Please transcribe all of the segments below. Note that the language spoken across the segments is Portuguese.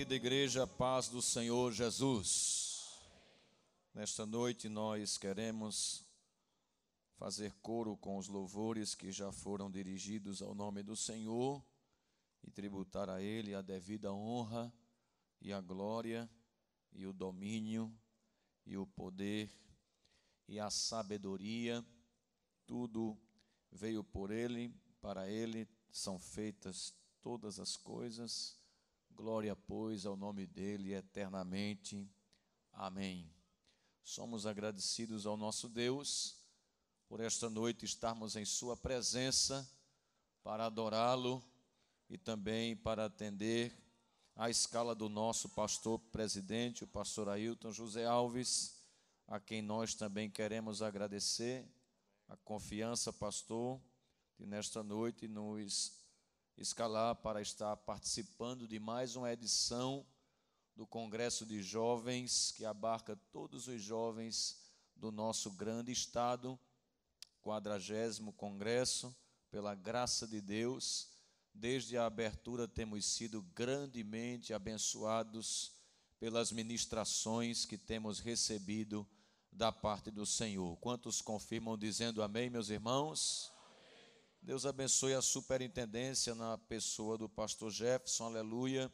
querida igreja, paz do Senhor Jesus. Nesta noite nós queremos fazer coro com os louvores que já foram dirigidos ao nome do Senhor e tributar a Ele a devida honra e a glória e o domínio e o poder e a sabedoria. Tudo veio por Ele, para Ele são feitas todas as coisas Glória, pois, ao nome dele eternamente. Amém. Somos agradecidos ao nosso Deus por esta noite estarmos em Sua presença para adorá-lo e também para atender à escala do nosso pastor presidente, o pastor Ailton José Alves, a quem nós também queremos agradecer a confiança, pastor, de nesta noite nos escalar para estar participando de mais uma edição do Congresso de Jovens, que abarca todos os jovens do nosso grande estado, quadragésimo congresso, pela graça de Deus. Desde a abertura temos sido grandemente abençoados pelas ministrações que temos recebido da parte do Senhor. Quantos confirmam dizendo amém, meus irmãos? Deus abençoe a superintendência na pessoa do pastor Jefferson, aleluia,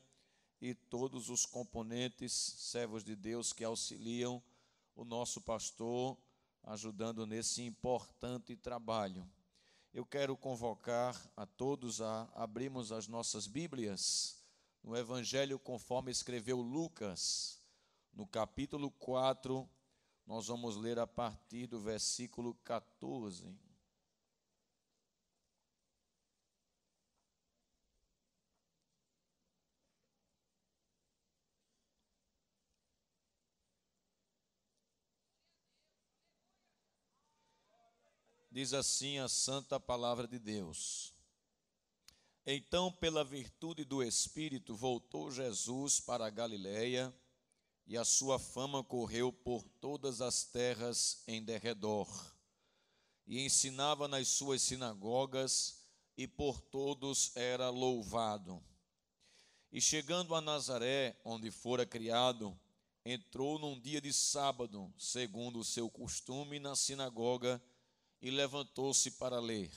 e todos os componentes, servos de Deus que auxiliam o nosso pastor, ajudando nesse importante trabalho. Eu quero convocar a todos a abrirmos as nossas Bíblias no Evangelho conforme escreveu Lucas, no capítulo 4, nós vamos ler a partir do versículo 14. Diz assim a santa palavra de Deus. Então, pela virtude do Espírito, voltou Jesus para a Galiléia, e a sua fama correu por todas as terras em derredor. E ensinava nas suas sinagogas, e por todos era louvado. E chegando a Nazaré, onde fora criado, entrou num dia de sábado, segundo o seu costume, na sinagoga, e levantou-se para ler.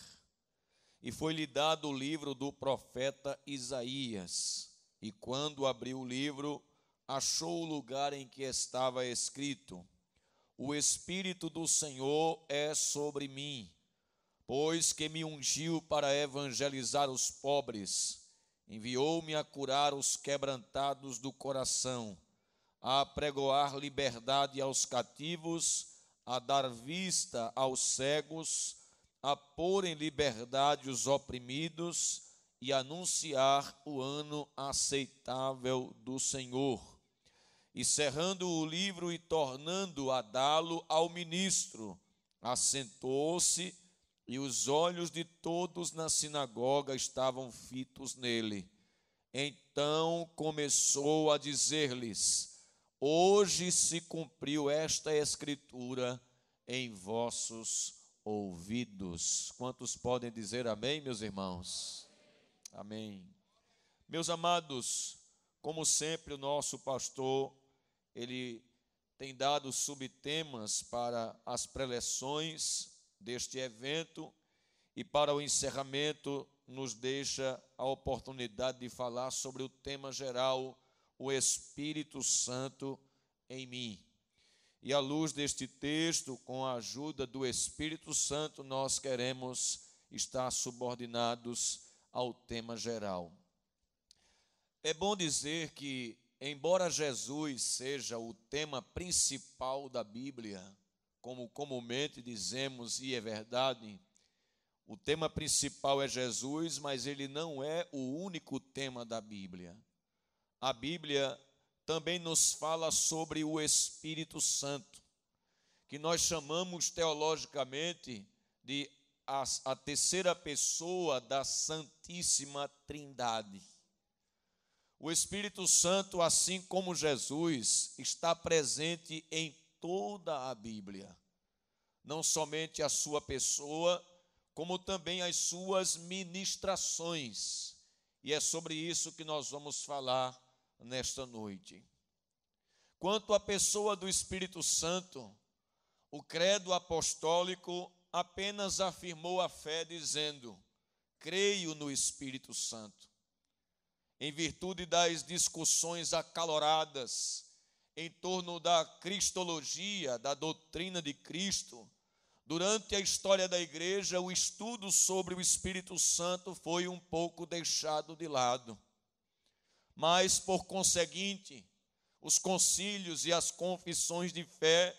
E foi-lhe dado o livro do profeta Isaías. E quando abriu o livro, achou o lugar em que estava escrito: O Espírito do Senhor é sobre mim, pois que me ungiu para evangelizar os pobres, enviou-me a curar os quebrantados do coração, a pregoar liberdade aos cativos a dar vista aos cegos, a pôr em liberdade os oprimidos e anunciar o ano aceitável do Senhor. E cerrando o livro e tornando a dá-lo ao ministro, assentou-se e os olhos de todos na sinagoga estavam fitos nele. Então começou a dizer-lhes: Hoje se cumpriu esta escritura em vossos ouvidos. Quantos podem dizer amém, meus irmãos? Amém. Meus amados, como sempre, o nosso pastor, ele tem dado subtemas para as preleções deste evento e para o encerramento nos deixa a oportunidade de falar sobre o tema geral o Espírito Santo em mim. E à luz deste texto, com a ajuda do Espírito Santo, nós queremos estar subordinados ao tema geral. É bom dizer que, embora Jesus seja o tema principal da Bíblia, como comumente dizemos, e é verdade, o tema principal é Jesus, mas ele não é o único tema da Bíblia a Bíblia também nos fala sobre o Espírito Santo, que nós chamamos teologicamente de a, a terceira pessoa da Santíssima Trindade. O Espírito Santo, assim como Jesus, está presente em toda a Bíblia, não somente a sua pessoa, como também as suas ministrações. E é sobre isso que nós vamos falar nesta noite. Quanto à pessoa do Espírito Santo, o credo apostólico apenas afirmou a fé dizendo: creio no Espírito Santo. Em virtude das discussões acaloradas em torno da cristologia, da doutrina de Cristo, durante a história da igreja, o estudo sobre o Espírito Santo foi um pouco deixado de lado. Mas, por conseguinte, os concílios e as confissões de fé,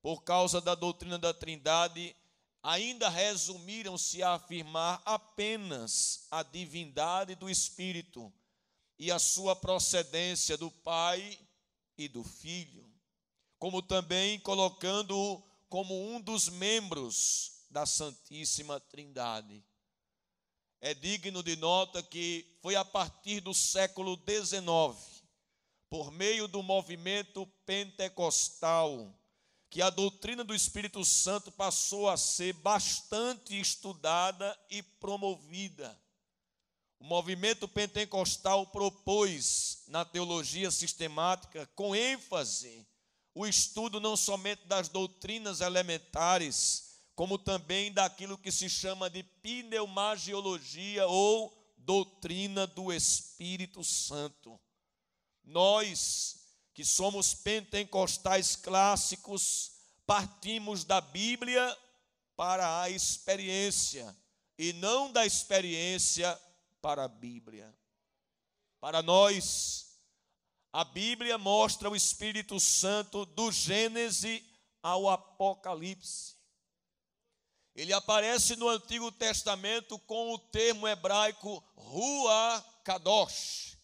por causa da doutrina da Trindade, ainda resumiram-se a afirmar apenas a divindade do Espírito e a sua procedência do Pai e do Filho, como também colocando-o como um dos membros da Santíssima Trindade. É digno de nota que foi a partir do século XIX por meio do movimento pentecostal, que a doutrina do Espírito Santo passou a ser bastante estudada e promovida. O movimento pentecostal propôs, na teologia sistemática, com ênfase, o estudo não somente das doutrinas elementares, como também daquilo que se chama de pneumagiologia ou doutrina do Espírito Santo. Nós, que somos pentecostais clássicos, partimos da Bíblia para a experiência e não da experiência para a Bíblia. Para nós, a Bíblia mostra o Espírito Santo do Gênesis ao Apocalipse. Ele aparece no Antigo Testamento com o termo hebraico Rua Kadosh,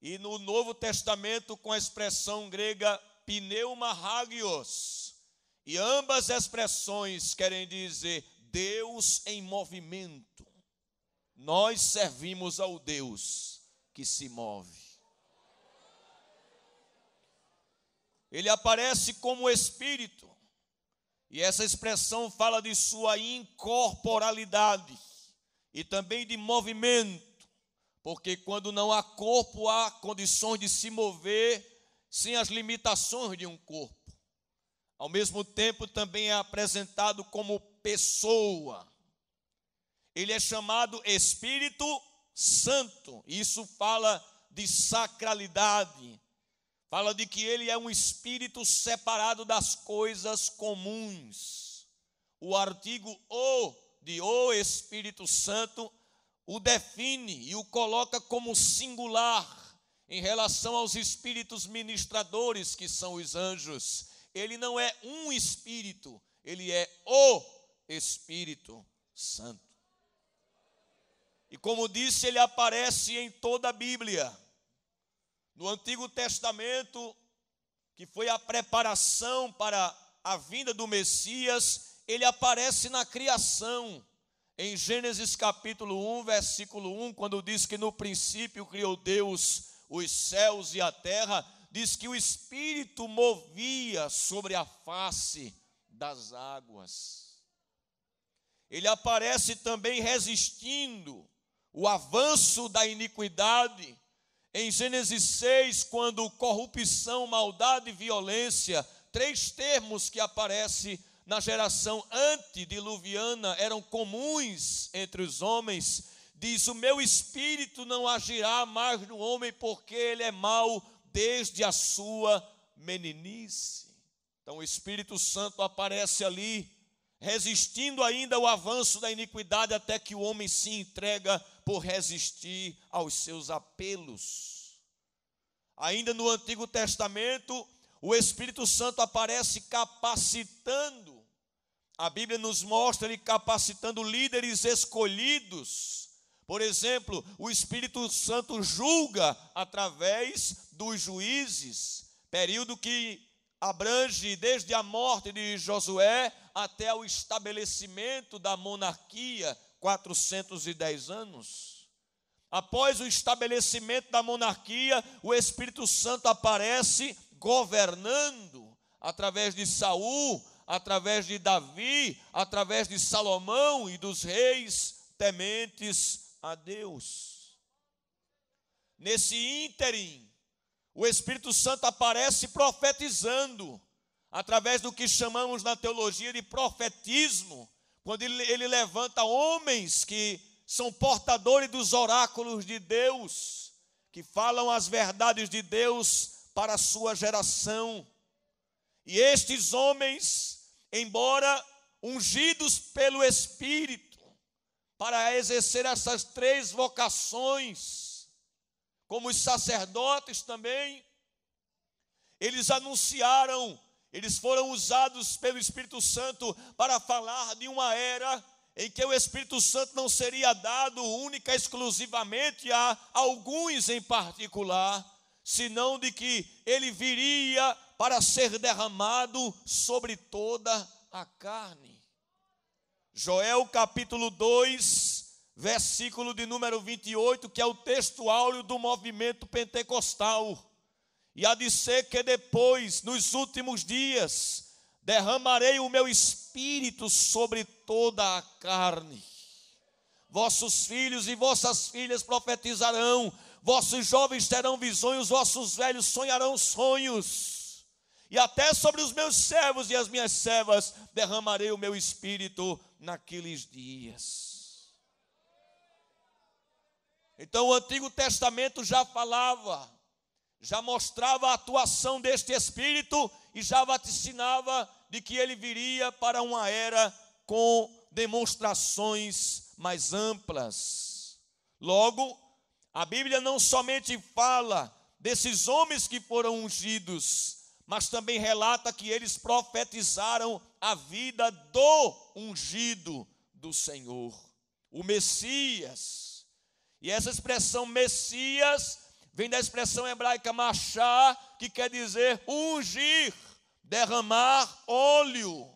e no Novo Testamento com a expressão grega pneuma hagios. E ambas expressões querem dizer Deus em movimento. Nós servimos ao Deus que se move. Ele aparece como espírito. E essa expressão fala de sua incorporalidade e também de movimento porque quando não há corpo, há condições de se mover sem as limitações de um corpo. Ao mesmo tempo, também é apresentado como pessoa. Ele é chamado Espírito Santo. Isso fala de sacralidade. Fala de que ele é um espírito separado das coisas comuns. O artigo o de o Espírito Santo o define e o coloca como singular em relação aos espíritos ministradores que são os anjos. Ele não é um espírito, ele é o Espírito Santo. E como disse, ele aparece em toda a Bíblia. No Antigo Testamento, que foi a preparação para a vinda do Messias, ele aparece na criação. Em Gênesis capítulo 1, versículo 1, quando diz que no princípio criou Deus os céus e a terra, diz que o Espírito movia sobre a face das águas. Ele aparece também resistindo o avanço da iniquidade. Em Gênesis 6, quando corrupção, maldade e violência, três termos que aparecem na geração antediluviana eram comuns entre os homens, diz: O meu espírito não agirá mais no homem, porque ele é mau desde a sua meninice. Então o Espírito Santo aparece ali, resistindo ainda ao avanço da iniquidade, até que o homem se entrega por resistir aos seus apelos. Ainda no Antigo Testamento, o Espírito Santo aparece capacitando a Bíblia nos mostra ele capacitando líderes escolhidos. Por exemplo, o Espírito Santo julga através dos juízes, período que abrange desde a morte de Josué até o estabelecimento da monarquia, 410 anos. Após o estabelecimento da monarquia, o Espírito Santo aparece governando através de Saul, através de Davi, através de Salomão e dos reis tementes a Deus. nesse ínterim, o Espírito Santo aparece profetizando, através do que chamamos na teologia de profetismo, quando ele, ele levanta homens que são portadores dos oráculos de Deus, que falam as verdades de Deus para a sua geração. E estes homens, embora ungidos pelo Espírito, para exercer essas três vocações, como os sacerdotes também, eles anunciaram, eles foram usados pelo Espírito Santo para falar de uma era em que o Espírito Santo não seria dado única exclusivamente a alguns em particular, senão de que ele viria para ser derramado sobre toda a carne. Joel capítulo 2, versículo de número 28, que é o texto áureo do movimento pentecostal. E há de ser que depois, nos últimos dias, derramarei o meu espírito sobre toda a carne. Vossos filhos e vossas filhas profetizarão, vossos jovens terão visões, vossos velhos sonharão sonhos. E até sobre os meus servos e as minhas servas derramarei o meu espírito naqueles dias. Então o Antigo Testamento já falava, já mostrava a atuação deste Espírito e já vaticinava de que ele viria para uma era com demonstrações mais amplas. Logo, a Bíblia não somente fala desses homens que foram ungidos, mas também relata que eles profetizaram a vida do ungido do Senhor, o Messias. E essa expressão Messias vem da expressão hebraica machá, que quer dizer ungir derramar óleo.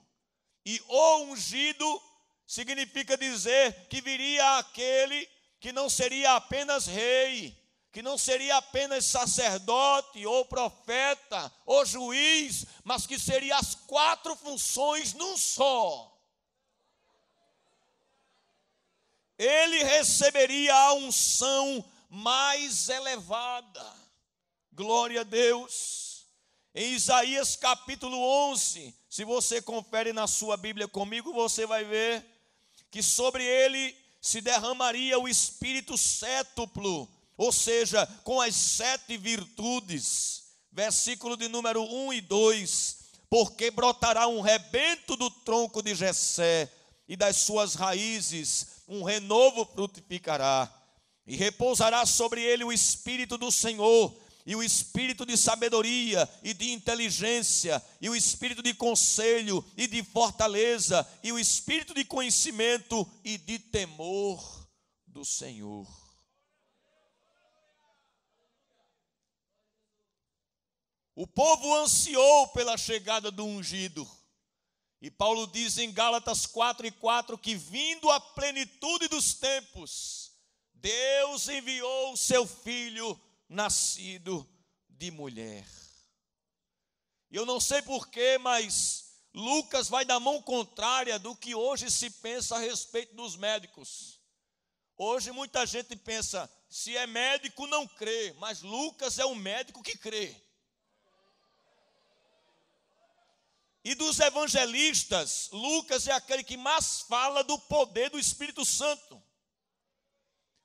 E o ungido significa dizer que viria aquele que não seria apenas rei, que não seria apenas sacerdote ou profeta ou juiz, mas que seria as quatro funções num só. Ele receberia a unção mais elevada. Glória a Deus. Em Isaías capítulo 11, se você confere na sua Bíblia comigo, você vai ver que sobre ele se derramaria o espírito sétuplo, ou seja, com as sete virtudes. Versículo de número 1 e 2: Porque brotará um rebento do tronco de Jessé, e das suas raízes um renovo frutificará, e repousará sobre ele o espírito do Senhor e o espírito de sabedoria e de inteligência, e o espírito de conselho e de fortaleza, e o espírito de conhecimento e de temor do Senhor. O povo ansiou pela chegada do ungido. E Paulo diz em Gálatas 4 e 4 que, vindo a plenitude dos tempos, Deus enviou o seu filho nascido de mulher. Eu não sei porquê, mas Lucas vai da mão contrária do que hoje se pensa a respeito dos médicos. Hoje muita gente pensa, se é médico não crê, mas Lucas é um médico que crê. E dos evangelistas, Lucas é aquele que mais fala do poder do Espírito Santo.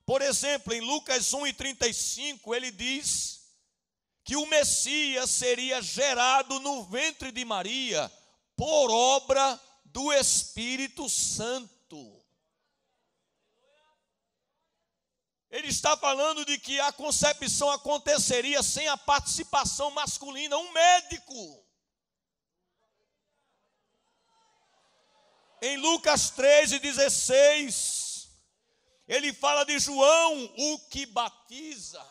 Por exemplo, em Lucas 1,35, ele diz que o Messias seria gerado no ventre de Maria por obra do Espírito Santo. Ele está falando de que a concepção aconteceria sem a participação masculina, um médico. Em Lucas 13,16, ele fala de João, o que batiza.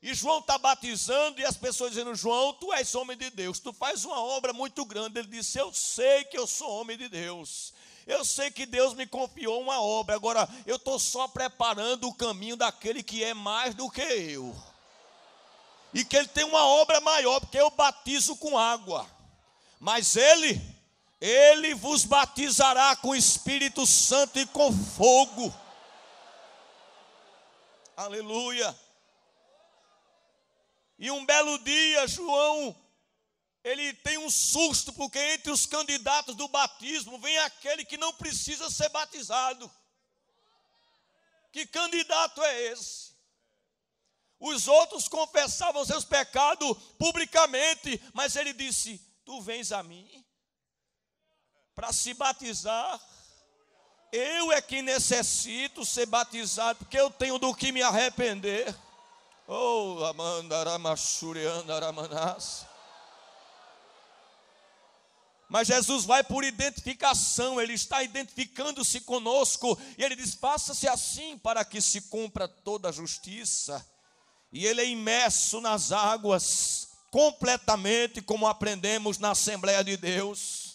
E João está batizando e as pessoas dizendo: João, tu és homem de Deus, tu faz uma obra muito grande. Ele disse: Eu sei que eu sou homem de Deus. Eu sei que Deus me confiou uma obra, agora eu estou só preparando o caminho daquele que é mais do que eu. E que ele tem uma obra maior, porque eu batizo com água. Mas ele, ele vos batizará com Espírito Santo e com fogo. Aleluia. E um belo dia, João, ele tem um susto, porque entre os candidatos do batismo vem aquele que não precisa ser batizado. Que candidato é esse? Os outros confessavam seus pecados publicamente, mas ele disse: Tu vens a mim para se batizar. Eu é que necessito ser batizado, porque eu tenho do que me arrepender. Oh, Amandaramachuriandaramanás. Mas Jesus vai por identificação, Ele está identificando-se conosco, e Ele diz: faça-se assim para que se cumpra toda a justiça. E Ele é imerso nas águas, completamente, como aprendemos na Assembleia de Deus.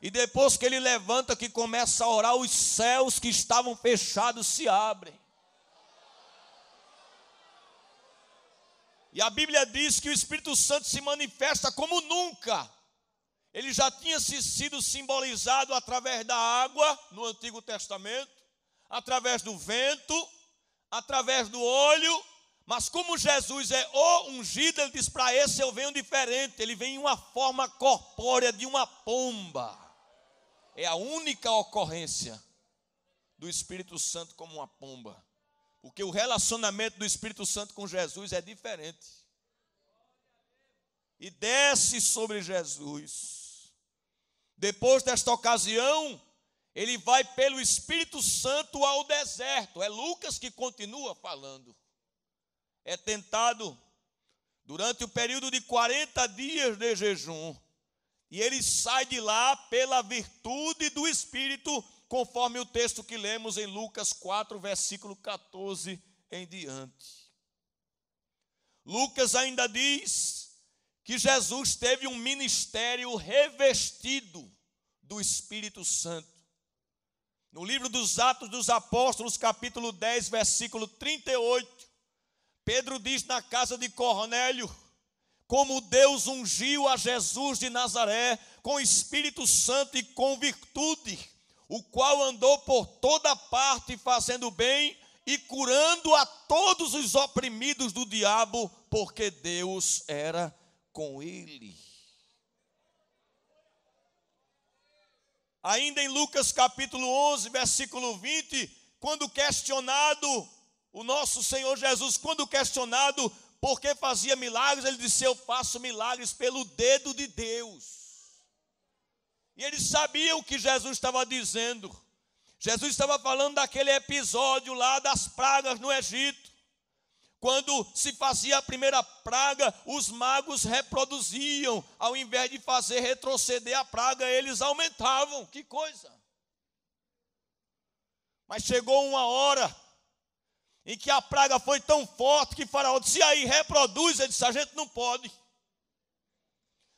E depois que Ele levanta, que começa a orar, os céus que estavam fechados se abrem. E a Bíblia diz que o Espírito Santo se manifesta como nunca ele já tinha sido simbolizado através da água no Antigo Testamento, através do vento, através do olho, mas como Jesus é o ungido, ele diz: para esse eu venho diferente, ele vem em uma forma corpórea de uma pomba. É a única ocorrência do Espírito Santo como uma pomba, porque o relacionamento do Espírito Santo com Jesus é diferente. E desce sobre Jesus depois desta ocasião, ele vai pelo Espírito Santo ao deserto. É Lucas que continua falando. É tentado durante o período de 40 dias de jejum. E ele sai de lá pela virtude do Espírito, conforme o texto que lemos em Lucas 4, versículo 14 em diante. Lucas ainda diz que Jesus teve um ministério revestido do Espírito Santo. No livro dos Atos dos Apóstolos, capítulo 10, versículo 38, Pedro diz na casa de Cornélio: como Deus ungiu a Jesus de Nazaré com Espírito Santo e com virtude, o qual andou por toda parte fazendo bem e curando a todos os oprimidos do diabo, porque Deus era com ele. Ainda em Lucas capítulo 11, versículo 20, quando questionado, o nosso Senhor Jesus, quando questionado por que fazia milagres, ele disse: Eu faço milagres pelo dedo de Deus. E ele sabia o que Jesus estava dizendo. Jesus estava falando daquele episódio lá das pragas no Egito. Quando se fazia a primeira praga, os magos reproduziam, ao invés de fazer retroceder a praga, eles aumentavam. Que coisa! Mas chegou uma hora em que a praga foi tão forte que Faraó disse: aí reproduz. Ele disse: a gente não pode.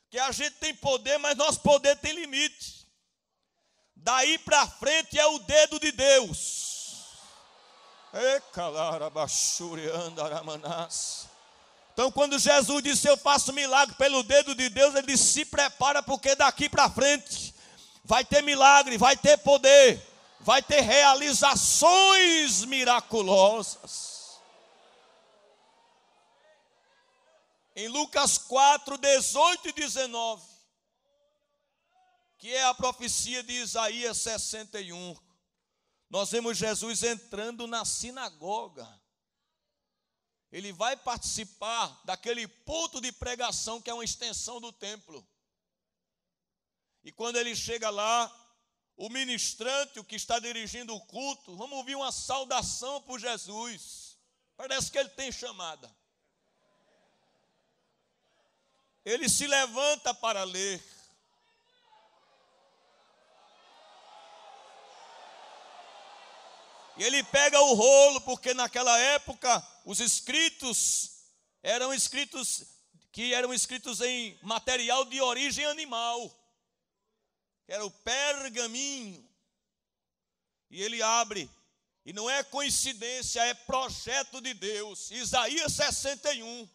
Que a gente tem poder, mas nosso poder tem limite. Daí para frente é o dedo de Deus. Então, quando Jesus disse: Eu faço milagre pelo dedo de Deus, ele disse: Se prepara, porque daqui para frente vai ter milagre, vai ter poder, vai ter realizações miraculosas. Em Lucas 4, 18 e 19, que é a profecia de Isaías 61 nós vemos Jesus entrando na sinagoga. Ele vai participar daquele ponto de pregação que é uma extensão do templo. E quando ele chega lá, o ministrante, o que está dirigindo o culto, vamos ouvir uma saudação por Jesus. Parece que ele tem chamada. Ele se levanta para ler. E ele pega o rolo, porque naquela época os escritos eram escritos que eram escritos em material de origem animal. Era o pergaminho. E ele abre, e não é coincidência, é projeto de Deus. Isaías 61.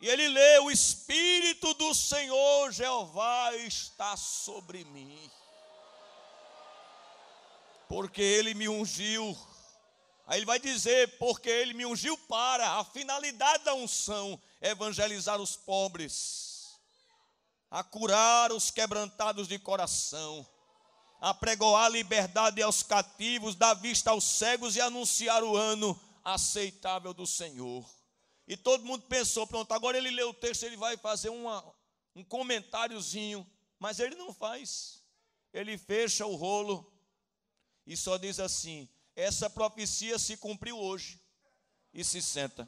E ele lê: O Espírito do Senhor Jeová está sobre mim porque ele me ungiu Aí ele vai dizer, porque ele me ungiu para, a finalidade da unção evangelizar os pobres, a curar os quebrantados de coração, a pregoar liberdade aos cativos, dar vista aos cegos e anunciar o ano aceitável do Senhor. E todo mundo pensou, pronto, agora ele lê o texto, ele vai fazer uma, um comentáriozinho, mas ele não faz. Ele fecha o rolo e só diz assim: essa profecia se cumpriu hoje. E se senta.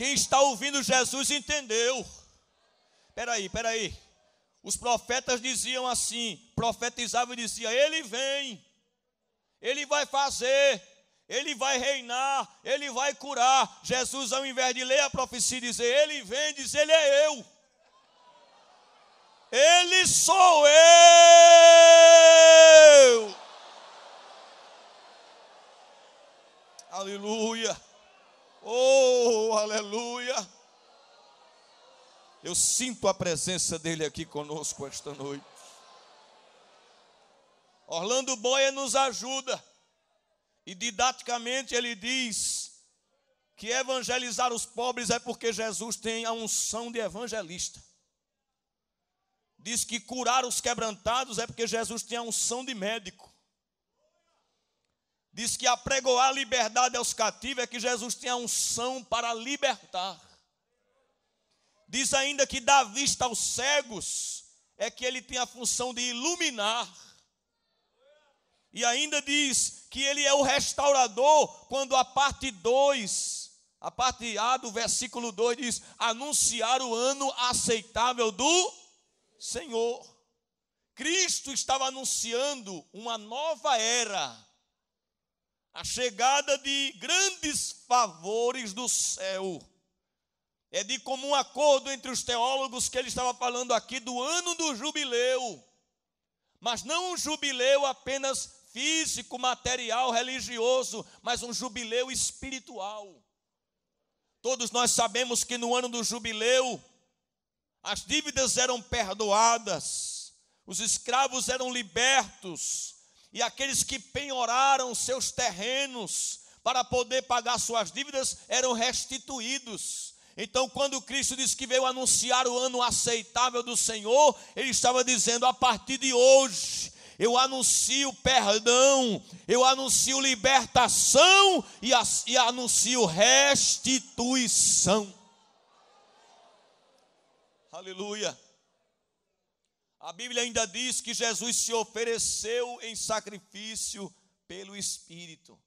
Quem está ouvindo Jesus entendeu. Peraí, peraí. Os profetas diziam assim, profetizavam e diziam: Ele vem, Ele vai fazer, Ele vai reinar, Ele vai curar. Jesus, ao invés de ler a profecia e dizer: Ele vem, diz: Ele é eu. Ele sou eu. Aleluia. Oh, aleluia. Eu sinto a presença dele aqui conosco esta noite. Orlando Boia nos ajuda. E didaticamente ele diz que evangelizar os pobres é porque Jesus tem a unção de evangelista diz que curar os quebrantados é porque Jesus tem a unção de médico. Diz que apregoar a liberdade aos cativos é que Jesus tem a unção para libertar. Diz ainda que dar vista aos cegos é que ele tem a função de iluminar. E ainda diz que ele é o restaurador, quando a parte 2, a parte A do versículo 2 diz: anunciar o ano aceitável do Senhor. Cristo estava anunciando uma nova era, a chegada de grandes favores do céu. É de comum acordo entre os teólogos que ele estava falando aqui do ano do jubileu, mas não um jubileu apenas físico, material, religioso, mas um jubileu espiritual. Todos nós sabemos que no ano do jubileu, as dívidas eram perdoadas, os escravos eram libertos, e aqueles que penhoraram seus terrenos para poder pagar suas dívidas eram restituídos. Então, quando Cristo disse que veio anunciar o ano aceitável do Senhor, Ele estava dizendo: a partir de hoje, eu anuncio perdão, eu anuncio libertação e, e anuncio restituição. Aleluia. A Bíblia ainda diz que Jesus se ofereceu em sacrifício pelo Espírito.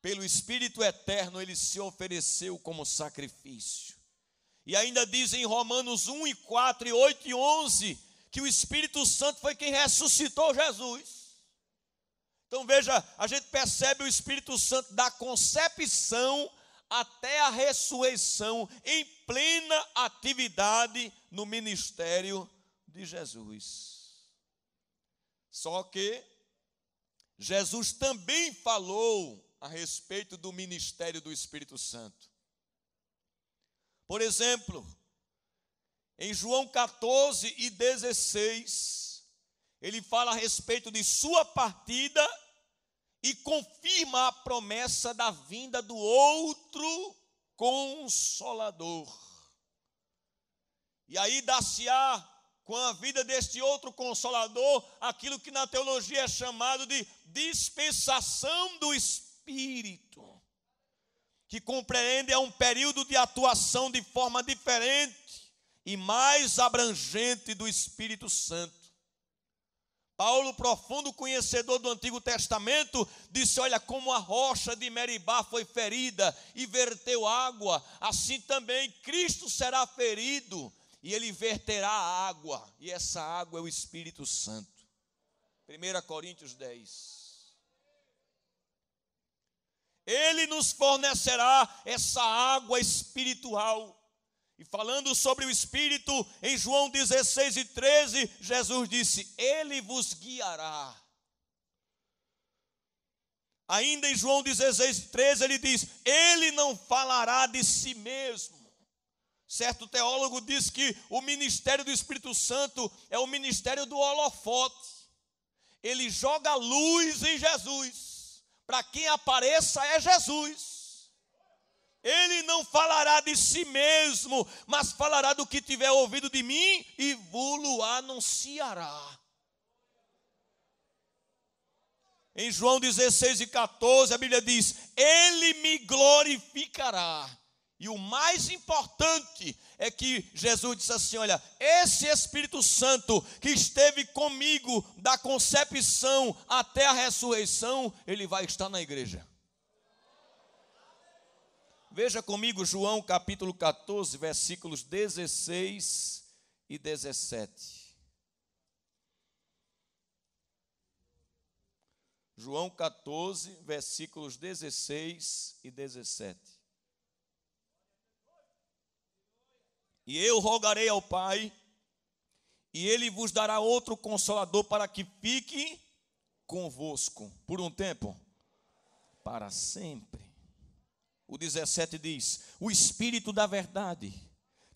Pelo Espírito eterno, ele se ofereceu como sacrifício. E ainda diz em Romanos 1 e 4 e 8 e 11 que o Espírito Santo foi quem ressuscitou Jesus. Então veja, a gente percebe o Espírito Santo da concepção até a ressurreição em plena atividade no ministério de Jesus. Só que Jesus também falou a respeito do ministério do Espírito Santo. Por exemplo, em João 14 e 16, ele fala a respeito de sua partida e confirma a promessa da vinda do outro consolador. E aí dá-se-á com a vida deste outro consolador aquilo que na teologia é chamado de dispensação do Espírito, que compreende é um período de atuação de forma diferente e mais abrangente do Espírito Santo. Paulo, profundo conhecedor do Antigo Testamento, disse: Olha, como a rocha de Meribá foi ferida e verteu água, assim também Cristo será ferido e ele verterá água, e essa água é o Espírito Santo. 1 Coríntios 10. Ele nos fornecerá essa água espiritual e falando sobre o Espírito, em João 16 e 13, Jesus disse: Ele vos guiará. Ainda em João 16 e 13, ele diz: Ele não falará de si mesmo, Certo teólogo diz que o ministério do Espírito Santo é o ministério do holofote. Ele joga luz em Jesus. Para quem apareça é Jesus. Ele não falará de si mesmo, mas falará do que tiver ouvido de mim e vos anunciará. Em João 16 e 14, a Bíblia diz: Ele me glorificará. E o mais importante é que Jesus disse assim: Olha, esse Espírito Santo que esteve comigo da concepção até a ressurreição, ele vai estar na igreja. Veja comigo João capítulo 14, versículos 16 e 17. João 14, versículos 16 e 17. E eu rogarei ao Pai, e ele vos dará outro consolador para que fique convosco por um tempo, para sempre. O 17 diz: O Espírito da Verdade,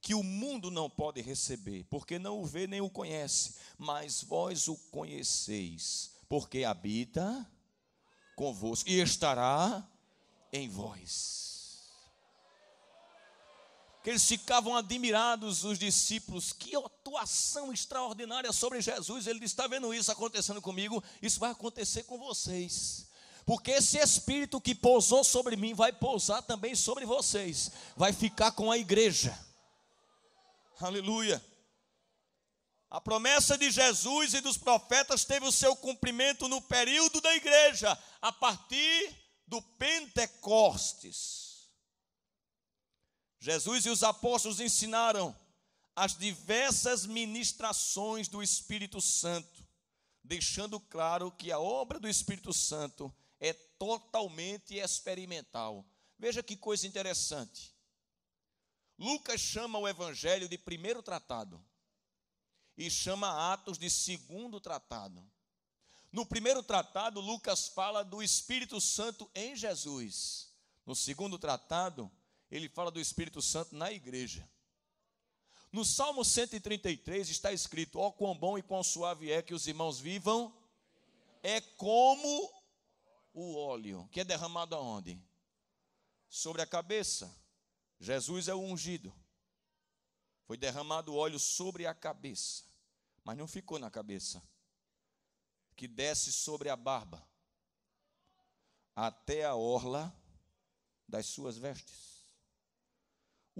que o mundo não pode receber, porque não o vê nem o conhece, mas vós o conheceis porque habita convosco e estará em vós. Que eles ficavam admirados, os discípulos, que atuação extraordinária sobre Jesus. Ele disse: Está vendo isso acontecendo comigo? Isso vai acontecer com vocês. Porque esse Espírito que pousou sobre mim vai pousar também sobre vocês, vai ficar com a igreja. Aleluia. A promessa de Jesus e dos profetas teve o seu cumprimento no período da igreja, a partir do Pentecostes. Jesus e os apóstolos ensinaram as diversas ministrações do Espírito Santo, deixando claro que a obra do Espírito Santo é totalmente experimental. Veja que coisa interessante. Lucas chama o evangelho de primeiro tratado e chama Atos de segundo tratado. No primeiro tratado, Lucas fala do Espírito Santo em Jesus. No segundo tratado, ele fala do Espírito Santo na igreja. No Salmo 133 está escrito: Ó oh, quão bom e quão suave é que os irmãos vivam, é como o óleo, que é derramado aonde? Sobre a cabeça. Jesus é o ungido. Foi derramado óleo sobre a cabeça mas não ficou na cabeça, que desce sobre a barba, até a orla das suas vestes.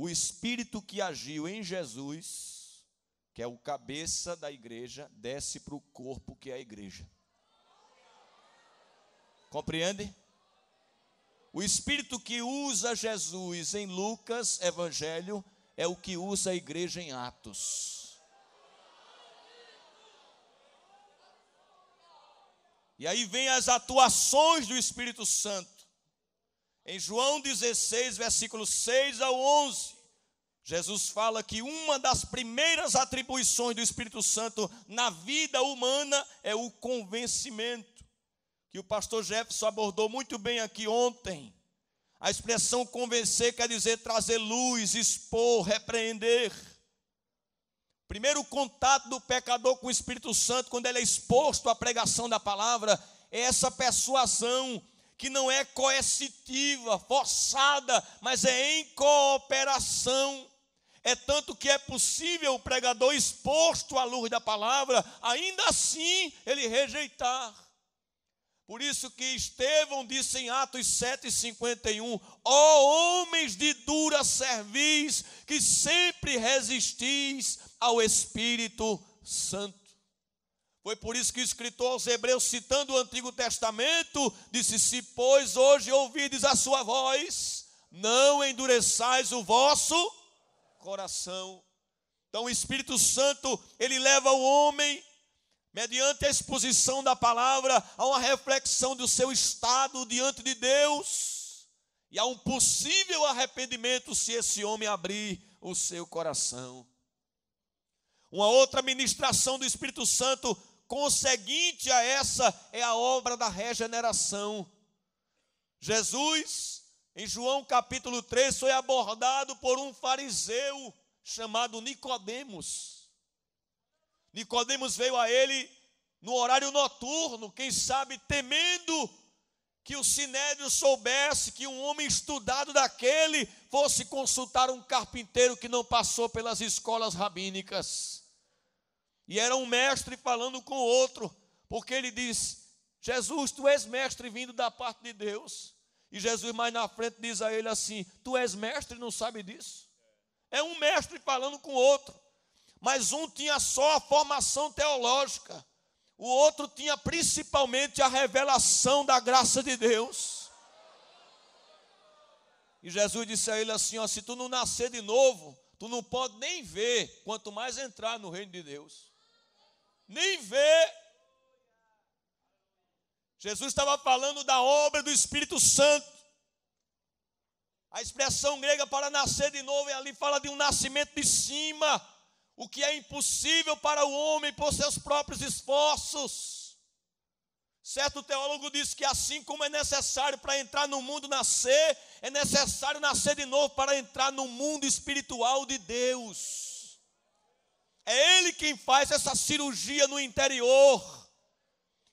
O Espírito que agiu em Jesus, que é o cabeça da igreja, desce para o corpo que é a igreja. Compreende? O Espírito que usa Jesus em Lucas, Evangelho, é o que usa a igreja em Atos. E aí vem as atuações do Espírito Santo. Em João 16, versículos 6 ao 11, Jesus fala que uma das primeiras atribuições do Espírito Santo na vida humana é o convencimento, que o pastor Jefferson abordou muito bem aqui ontem. A expressão convencer quer dizer trazer luz, expor, repreender. Primeiro contato do pecador com o Espírito Santo, quando ele é exposto à pregação da palavra, é essa persuasão que não é coercitiva, forçada, mas é em cooperação. É tanto que é possível o pregador exposto à luz da palavra, ainda assim ele rejeitar. Por isso que Estevão disse em Atos 7,51: Ó homens de dura cerviz, que sempre resistis ao Espírito Santo. Foi por isso que o escritor aos Hebreus, citando o Antigo Testamento, disse: Se, pois, hoje ouvides a sua voz, não endureçais o vosso coração. Então, o Espírito Santo, ele leva o homem mediante a exposição da palavra, a uma reflexão do seu estado diante de Deus e a um possível arrependimento se esse homem abrir o seu coração. Uma outra ministração do Espírito Santo conseguinte a essa é a obra da regeneração. Jesus, em João capítulo 3, foi abordado por um fariseu chamado Nicodemos. Nicodemos veio a ele no horário noturno, quem sabe temendo que o sinédrio soubesse que um homem estudado daquele fosse consultar um carpinteiro que não passou pelas escolas rabínicas. E era um mestre falando com outro, porque ele diz: Jesus, tu és mestre vindo da parte de Deus. E Jesus mais na frente diz a ele assim: Tu és mestre não sabe disso? É um mestre falando com outro. Mas um tinha só a formação teológica, o outro tinha principalmente a revelação da graça de Deus. E Jesus disse a ele assim: ó, se tu não nascer de novo, tu não pode nem ver, quanto mais entrar no reino de Deus. Nem ver. Jesus estava falando da obra do Espírito Santo. A expressão grega para nascer de novo, ali fala de um nascimento de cima o que é impossível para o homem por seus próprios esforços. Certo teólogo diz que assim como é necessário para entrar no mundo nascer, é necessário nascer de novo para entrar no mundo espiritual de Deus. É Ele quem faz essa cirurgia no interior.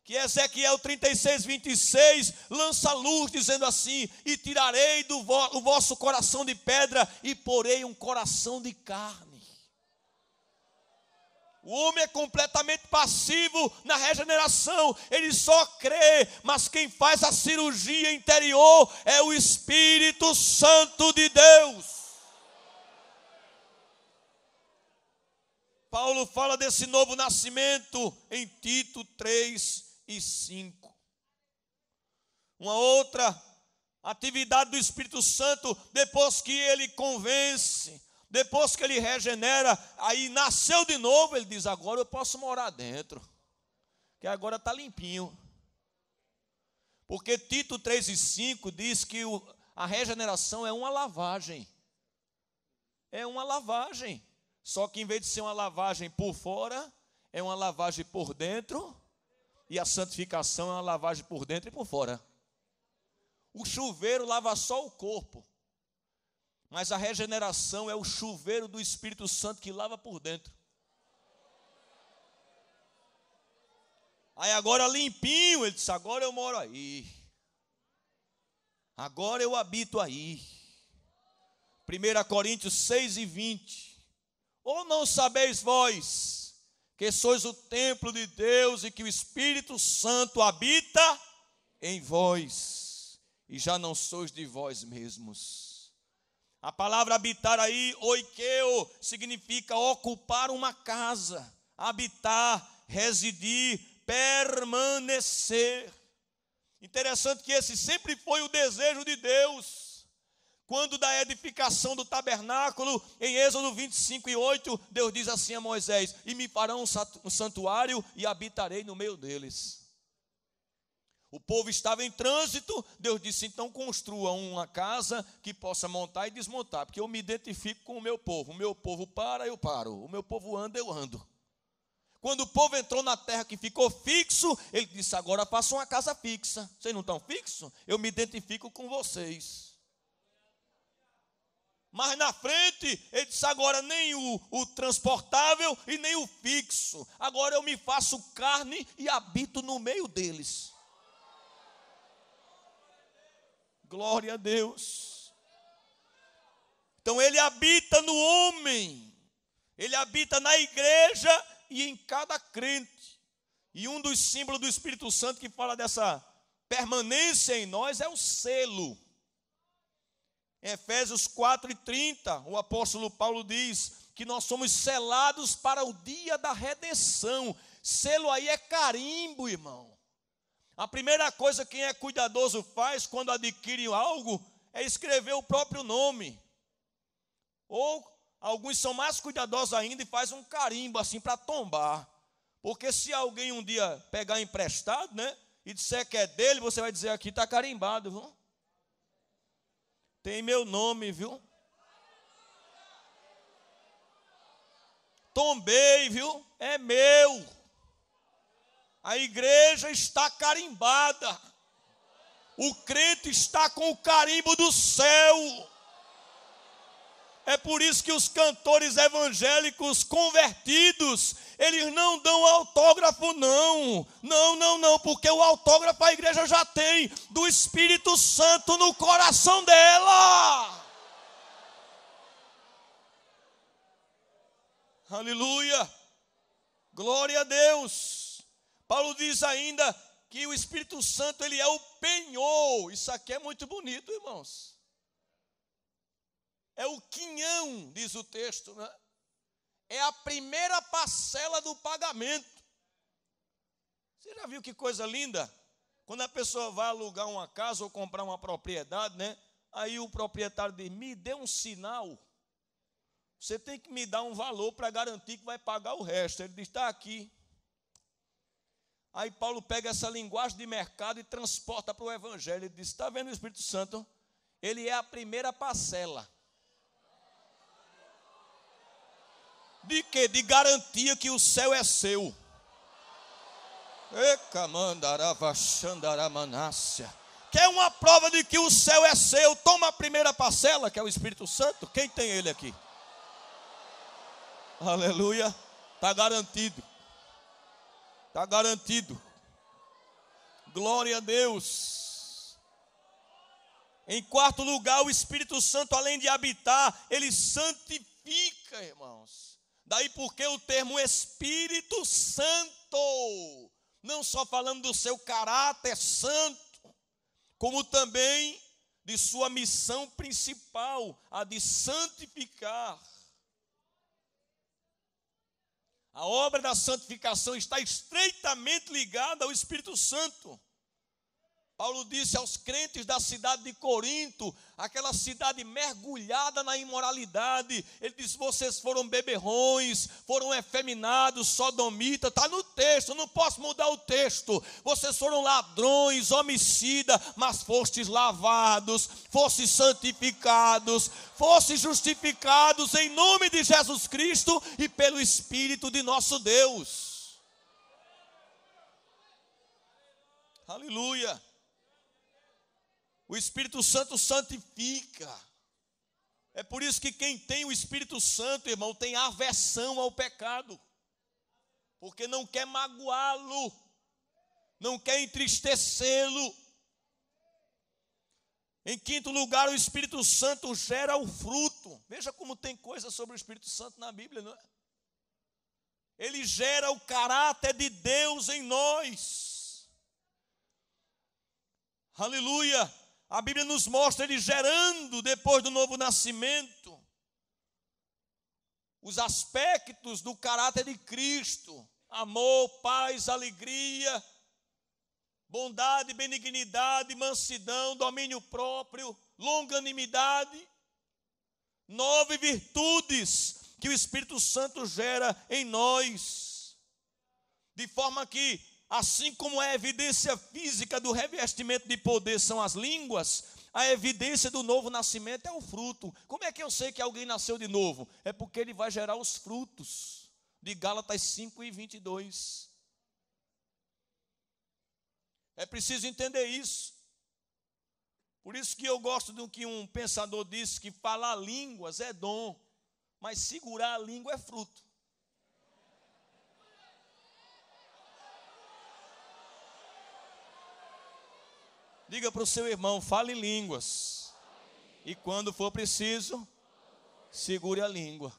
Que Ezequiel 36, 26 lança luz, dizendo assim: E tirarei do vo vosso coração de pedra, e porei um coração de carne. O homem é completamente passivo na regeneração, ele só crê, mas quem faz a cirurgia interior é o Espírito Santo de Deus. Paulo fala desse novo nascimento em Tito 3 e 5. Uma outra atividade do Espírito Santo, depois que ele convence, depois que ele regenera, aí nasceu de novo, ele diz: agora eu posso morar dentro, que agora está limpinho. Porque Tito 3 e 5 diz que a regeneração é uma lavagem. É uma lavagem. Só que em vez de ser uma lavagem por fora, é uma lavagem por dentro. E a santificação é uma lavagem por dentro e por fora. O chuveiro lava só o corpo. Mas a regeneração é o chuveiro do Espírito Santo que lava por dentro. Aí agora limpinho, ele disse: agora eu moro aí. Agora eu habito aí. 1 Coríntios 6 e 20. Ou não sabeis vós que sois o templo de Deus e que o Espírito Santo habita em vós, e já não sois de vós mesmos a palavra habitar aí, oikeo, significa ocupar uma casa, habitar, residir, permanecer. Interessante que esse sempre foi o desejo de Deus. Quando da edificação do tabernáculo, em Êxodo 25 e 8, Deus diz assim a Moisés: E me farão um santuário e habitarei no meio deles. O povo estava em trânsito, Deus disse: então construa uma casa que possa montar e desmontar, porque eu me identifico com o meu povo. O meu povo para, eu paro. O meu povo anda, eu ando. Quando o povo entrou na terra que ficou fixo, ele disse: agora faça uma casa fixa. Vocês não estão fixos? Eu me identifico com vocês. Mas na frente, ele disse: agora nem o, o, transportável e nem o fixo. Agora eu me faço carne e habito no meio deles. Glória a Deus. Então ele habita no homem, ele habita na igreja e em cada crente. E um dos símbolos do Espírito Santo que fala dessa permanência em nós é o selo. Em Efésios 4 e 30, o apóstolo Paulo diz que nós somos selados para o dia da redenção. Selo aí é carimbo, irmão. A primeira coisa que quem é cuidadoso faz quando adquire algo é escrever o próprio nome. Ou alguns são mais cuidadosos ainda e faz um carimbo assim para tombar. Porque se alguém um dia pegar emprestado, né, e disser que é dele, você vai dizer aqui está carimbado, viu? Tem meu nome, viu? Tombei, viu? É meu. A igreja está carimbada. O crente está com o carimbo do céu. É por isso que os cantores evangélicos convertidos, eles não dão autógrafo, não. Não, não, não, porque o autógrafo a igreja já tem do Espírito Santo no coração dela. Aleluia. Glória a Deus. Paulo diz ainda que o Espírito Santo ele é o penhor. Isso aqui é muito bonito, irmãos. É o quinhão, diz o texto, né? É a primeira parcela do pagamento. Você já viu que coisa linda? Quando a pessoa vai alugar uma casa ou comprar uma propriedade, né? Aí o proprietário diz: "Me dê um sinal. Você tem que me dar um valor para garantir que vai pagar o resto". Ele diz: "Está aqui". Aí Paulo pega essa linguagem de mercado e transporta para o evangelho. Ele diz: "Está vendo o Espírito Santo? Ele é a primeira parcela. De quê? De garantia que o céu é seu. Quer uma prova de que o céu é seu? Toma a primeira parcela, que é o Espírito Santo. Quem tem ele aqui? Aleluia. Está garantido. Está garantido. Glória a Deus. Em quarto lugar, o Espírito Santo, além de habitar, ele santifica, irmãos. Daí porque o termo Espírito Santo, não só falando do seu caráter santo, como também de sua missão principal, a de santificar. A obra da santificação está estreitamente ligada ao Espírito Santo. Paulo disse aos crentes da cidade de Corinto, aquela cidade mergulhada na imoralidade, ele disse: vocês foram beberrões, foram efeminados, sodomitas, está no texto, não posso mudar o texto. Vocês foram ladrões, homicida, mas fostes lavados, fostes santificados, fostes justificados em nome de Jesus Cristo e pelo Espírito de nosso Deus. Aleluia. O Espírito Santo santifica. É por isso que quem tem o Espírito Santo, irmão, tem aversão ao pecado, porque não quer magoá-lo, não quer entristecê-lo. Em quinto lugar, o Espírito Santo gera o fruto. Veja como tem coisa sobre o Espírito Santo na Bíblia, não é? Ele gera o caráter de Deus em nós. Aleluia. A Bíblia nos mostra ele gerando, depois do novo nascimento, os aspectos do caráter de Cristo: amor, paz, alegria, bondade, benignidade, mansidão, domínio próprio, longanimidade, nove virtudes que o Espírito Santo gera em nós, de forma que Assim como a evidência física do revestimento de poder são as línguas, a evidência do novo nascimento é o fruto. Como é que eu sei que alguém nasceu de novo? É porque ele vai gerar os frutos. De Gálatas 5 e 22. É preciso entender isso. Por isso que eu gosto do que um pensador disse: que falar línguas é dom, mas segurar a língua é fruto. Diga para o seu irmão, fale línguas. E quando for preciso, segure a língua.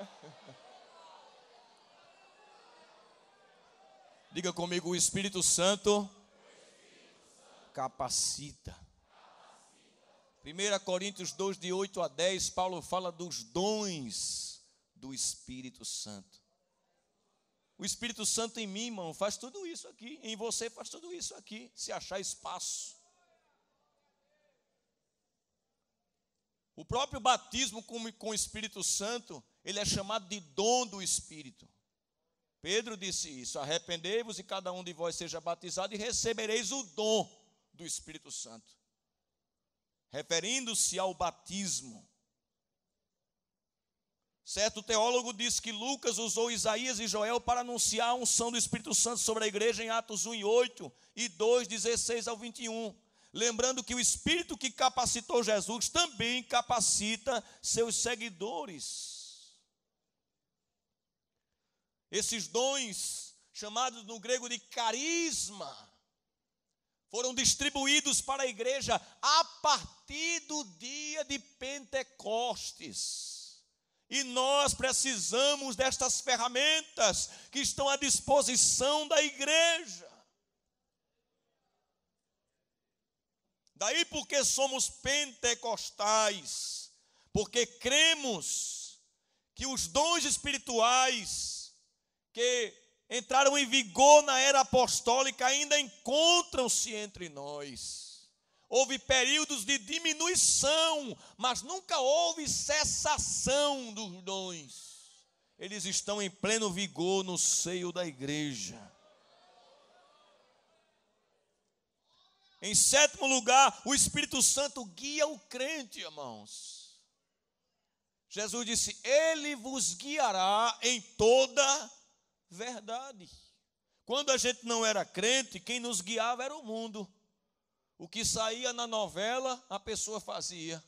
Diga comigo, o Espírito Santo capacita. 1 Coríntios 2, de 8 a 10, Paulo fala dos dons do Espírito Santo. O Espírito Santo em mim, irmão, faz tudo isso aqui. Em você faz tudo isso aqui, se achar espaço. O próprio batismo com, com o Espírito Santo, ele é chamado de dom do Espírito. Pedro disse isso: arrependei-vos e cada um de vós seja batizado e recebereis o dom do Espírito Santo. Referindo-se ao batismo. Certo teólogo disse que Lucas usou Isaías e Joel para anunciar a unção do Espírito Santo sobre a igreja em Atos 1 e 8 e 2, 16 ao 21. Lembrando que o Espírito que capacitou Jesus também capacita seus seguidores. Esses dons, chamados no grego de carisma, foram distribuídos para a igreja a partir do dia de Pentecostes. E nós precisamos destas ferramentas que estão à disposição da igreja. Daí porque somos pentecostais, porque cremos que os dons espirituais que entraram em vigor na era apostólica ainda encontram-se entre nós. Houve períodos de diminuição, mas nunca houve cessação dos dons. Eles estão em pleno vigor no seio da igreja. Em sétimo lugar, o Espírito Santo guia o crente, irmãos. Jesus disse: Ele vos guiará em toda verdade. Quando a gente não era crente, quem nos guiava era o mundo. O que saía na novela, a pessoa fazia.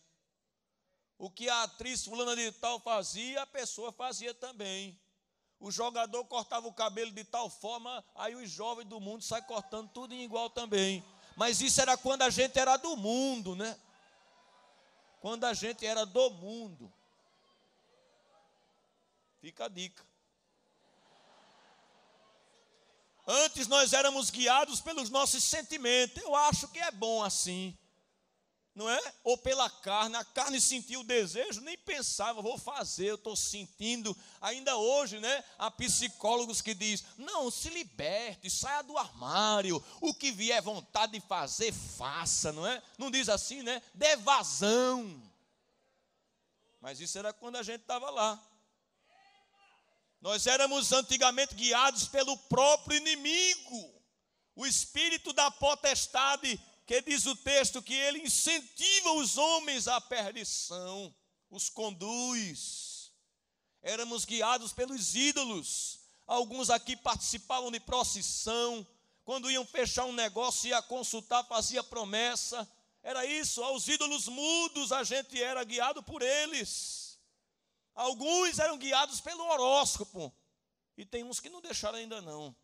O que a atriz fulana de tal fazia, a pessoa fazia também. O jogador cortava o cabelo de tal forma, aí os jovens do mundo saem cortando tudo em igual também. Mas isso era quando a gente era do mundo, né? Quando a gente era do mundo. Fica a dica. Antes nós éramos guiados pelos nossos sentimentos. Eu acho que é bom assim. Não é? Ou pela carne. A carne sentiu o desejo, nem pensava, vou fazer, eu estou sentindo. Ainda hoje, né? Há psicólogos que diz: não, se liberte, saia do armário. O que vier vontade de fazer, faça, não é? Não diz assim, né? Dê vazão. Mas isso era quando a gente estava lá. Nós éramos antigamente guiados pelo próprio inimigo, o espírito da potestade, que diz o texto que ele incentiva os homens à perdição, os conduz. Éramos guiados pelos ídolos. Alguns aqui participavam de procissão, quando iam fechar um negócio, ia consultar, fazia promessa. Era isso, aos ídolos mudos a gente era guiado por eles. Alguns eram guiados pelo horóscopo. E tem uns que não deixaram ainda não.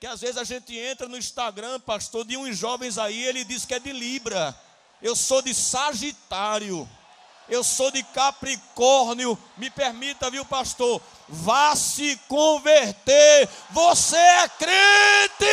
Que às vezes a gente entra no Instagram, pastor, de uns jovens aí, ele diz que é de Libra. Eu sou de Sagitário. Eu sou de Capricórnio. Me permita, viu, pastor? Vá se converter. Você é crente.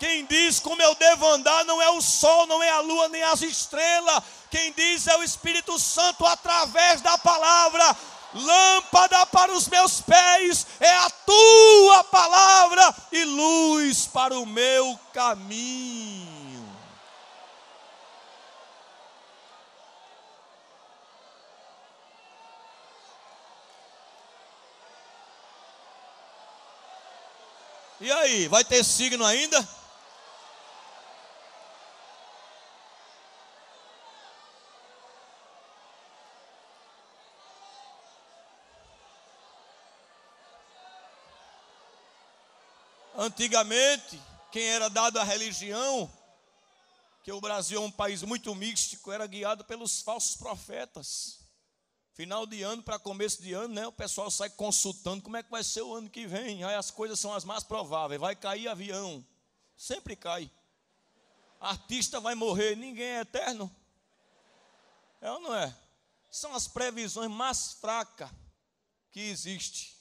Quem diz como eu devo andar não é o sol, não é a lua, nem as estrelas. Quem diz é o Espírito Santo através da palavra. Lâmpada para os meus pés é a tua palavra e luz para o meu caminho. E aí, vai ter signo ainda? Antigamente, quem era dado à religião, que o Brasil é um país muito místico, era guiado pelos falsos profetas. Final de ano para começo de ano, né? O pessoal sai consultando como é que vai ser o ano que vem. Aí as coisas são as mais prováveis. Vai cair avião. Sempre cai. Artista vai morrer, ninguém é eterno. É ou não é? São as previsões mais fracas que existe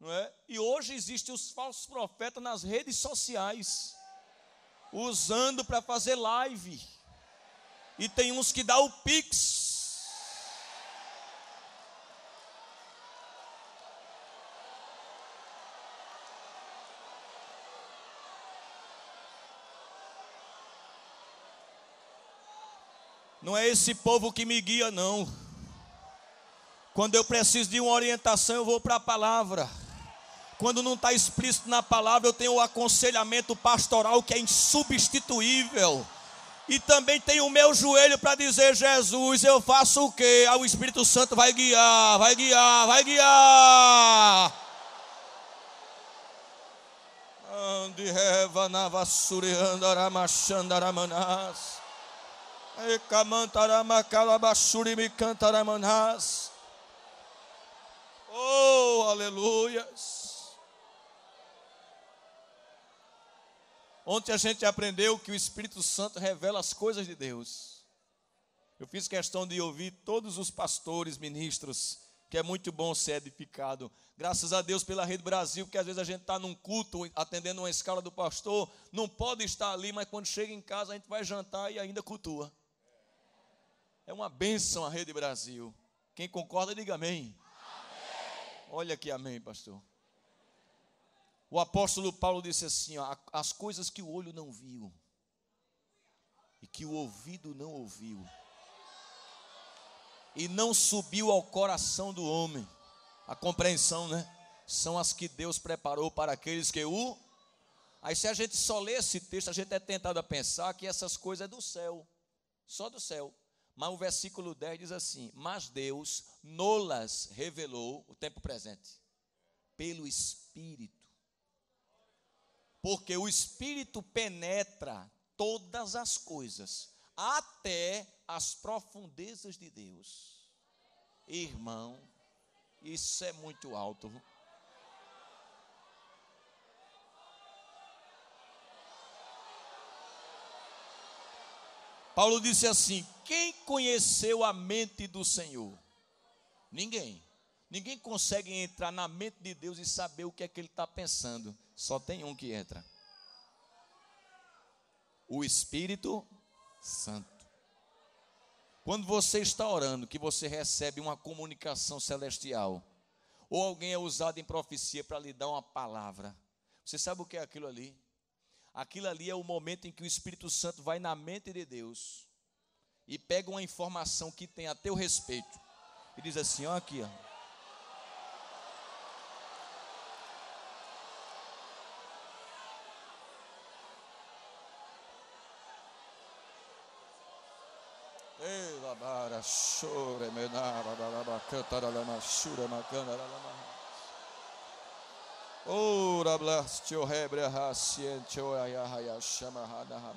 não é? E hoje existem os falsos profetas nas redes sociais, usando para fazer live. E tem uns que dá o pix. Não é esse povo que me guia, não. Quando eu preciso de uma orientação, eu vou para a palavra Quando não está explícito na palavra, eu tenho o aconselhamento pastoral que é insubstituível. E também tenho o meu joelho para dizer: Jesus, eu faço o quê? Ah, o Espírito Santo vai guiar, vai guiar, vai guiar. Oh, aleluias. Ontem a gente aprendeu que o Espírito Santo revela as coisas de Deus. Eu fiz questão de ouvir todos os pastores, ministros, que é muito bom ser edificado. Graças a Deus pela Rede Brasil, porque às vezes a gente está num culto, atendendo uma escala do pastor, não pode estar ali, mas quando chega em casa a gente vai jantar e ainda cultua. É uma bênção a Rede Brasil. Quem concorda, diga amém. amém. Olha aqui, amém, pastor. O apóstolo Paulo disse assim: ó, as coisas que o olho não viu e que o ouvido não ouviu e não subiu ao coração do homem, a compreensão, né? São as que Deus preparou para aqueles que o. Aí, se a gente só lê esse texto, a gente é tentado a pensar que essas coisas é do céu, só do céu. Mas o versículo 10 diz assim: Mas Deus nolas revelou, o tempo presente, pelo Espírito porque o Espírito penetra todas as coisas, até as profundezas de Deus. Irmão, isso é muito alto. Paulo disse assim: Quem conheceu a mente do Senhor? Ninguém. Ninguém consegue entrar na mente de Deus e saber o que é que ele está pensando. Só tem um que entra: o Espírito Santo. Quando você está orando, que você recebe uma comunicação celestial, ou alguém é usado em profecia para lhe dar uma palavra, você sabe o que é aquilo ali? Aquilo ali é o momento em que o Espírito Santo vai na mente de Deus e pega uma informação que tem a teu respeito e diz assim: ó, aqui, ó.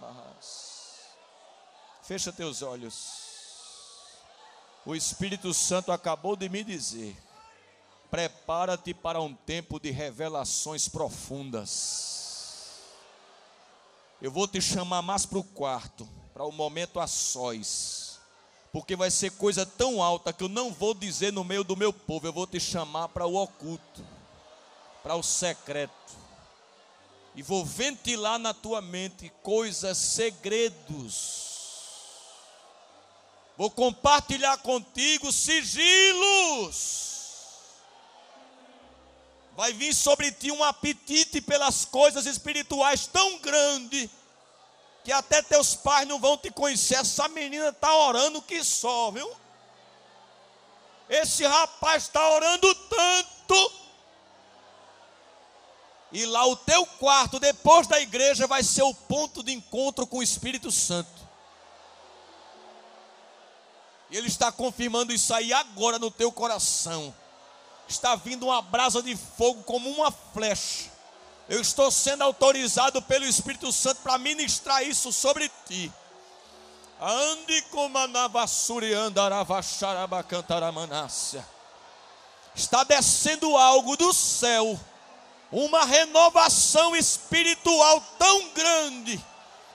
Ora. Fecha teus olhos. O Espírito Santo acabou de me dizer: prepara-te para um tempo de revelações profundas. Eu vou te chamar mais para o quarto, para o momento a sós porque vai ser coisa tão alta que eu não vou dizer no meio do meu povo, eu vou te chamar para o oculto, para o secreto, e vou ventilar na tua mente coisas, segredos. Vou compartilhar contigo sigilos. Vai vir sobre ti um apetite pelas coisas espirituais tão grande que até teus pais não vão te conhecer. Essa menina está orando que só, viu? Esse rapaz está orando tanto. E lá o teu quarto, depois da igreja, vai ser o ponto de encontro com o Espírito Santo. Ele está confirmando isso aí agora no teu coração. Está vindo uma brasa de fogo como uma flecha eu estou sendo autorizado pelo Espírito Santo para ministrar isso sobre ti. Ande como anavassuri andaravacharabacantaramanássia. Está descendo algo do céu, uma renovação espiritual tão grande.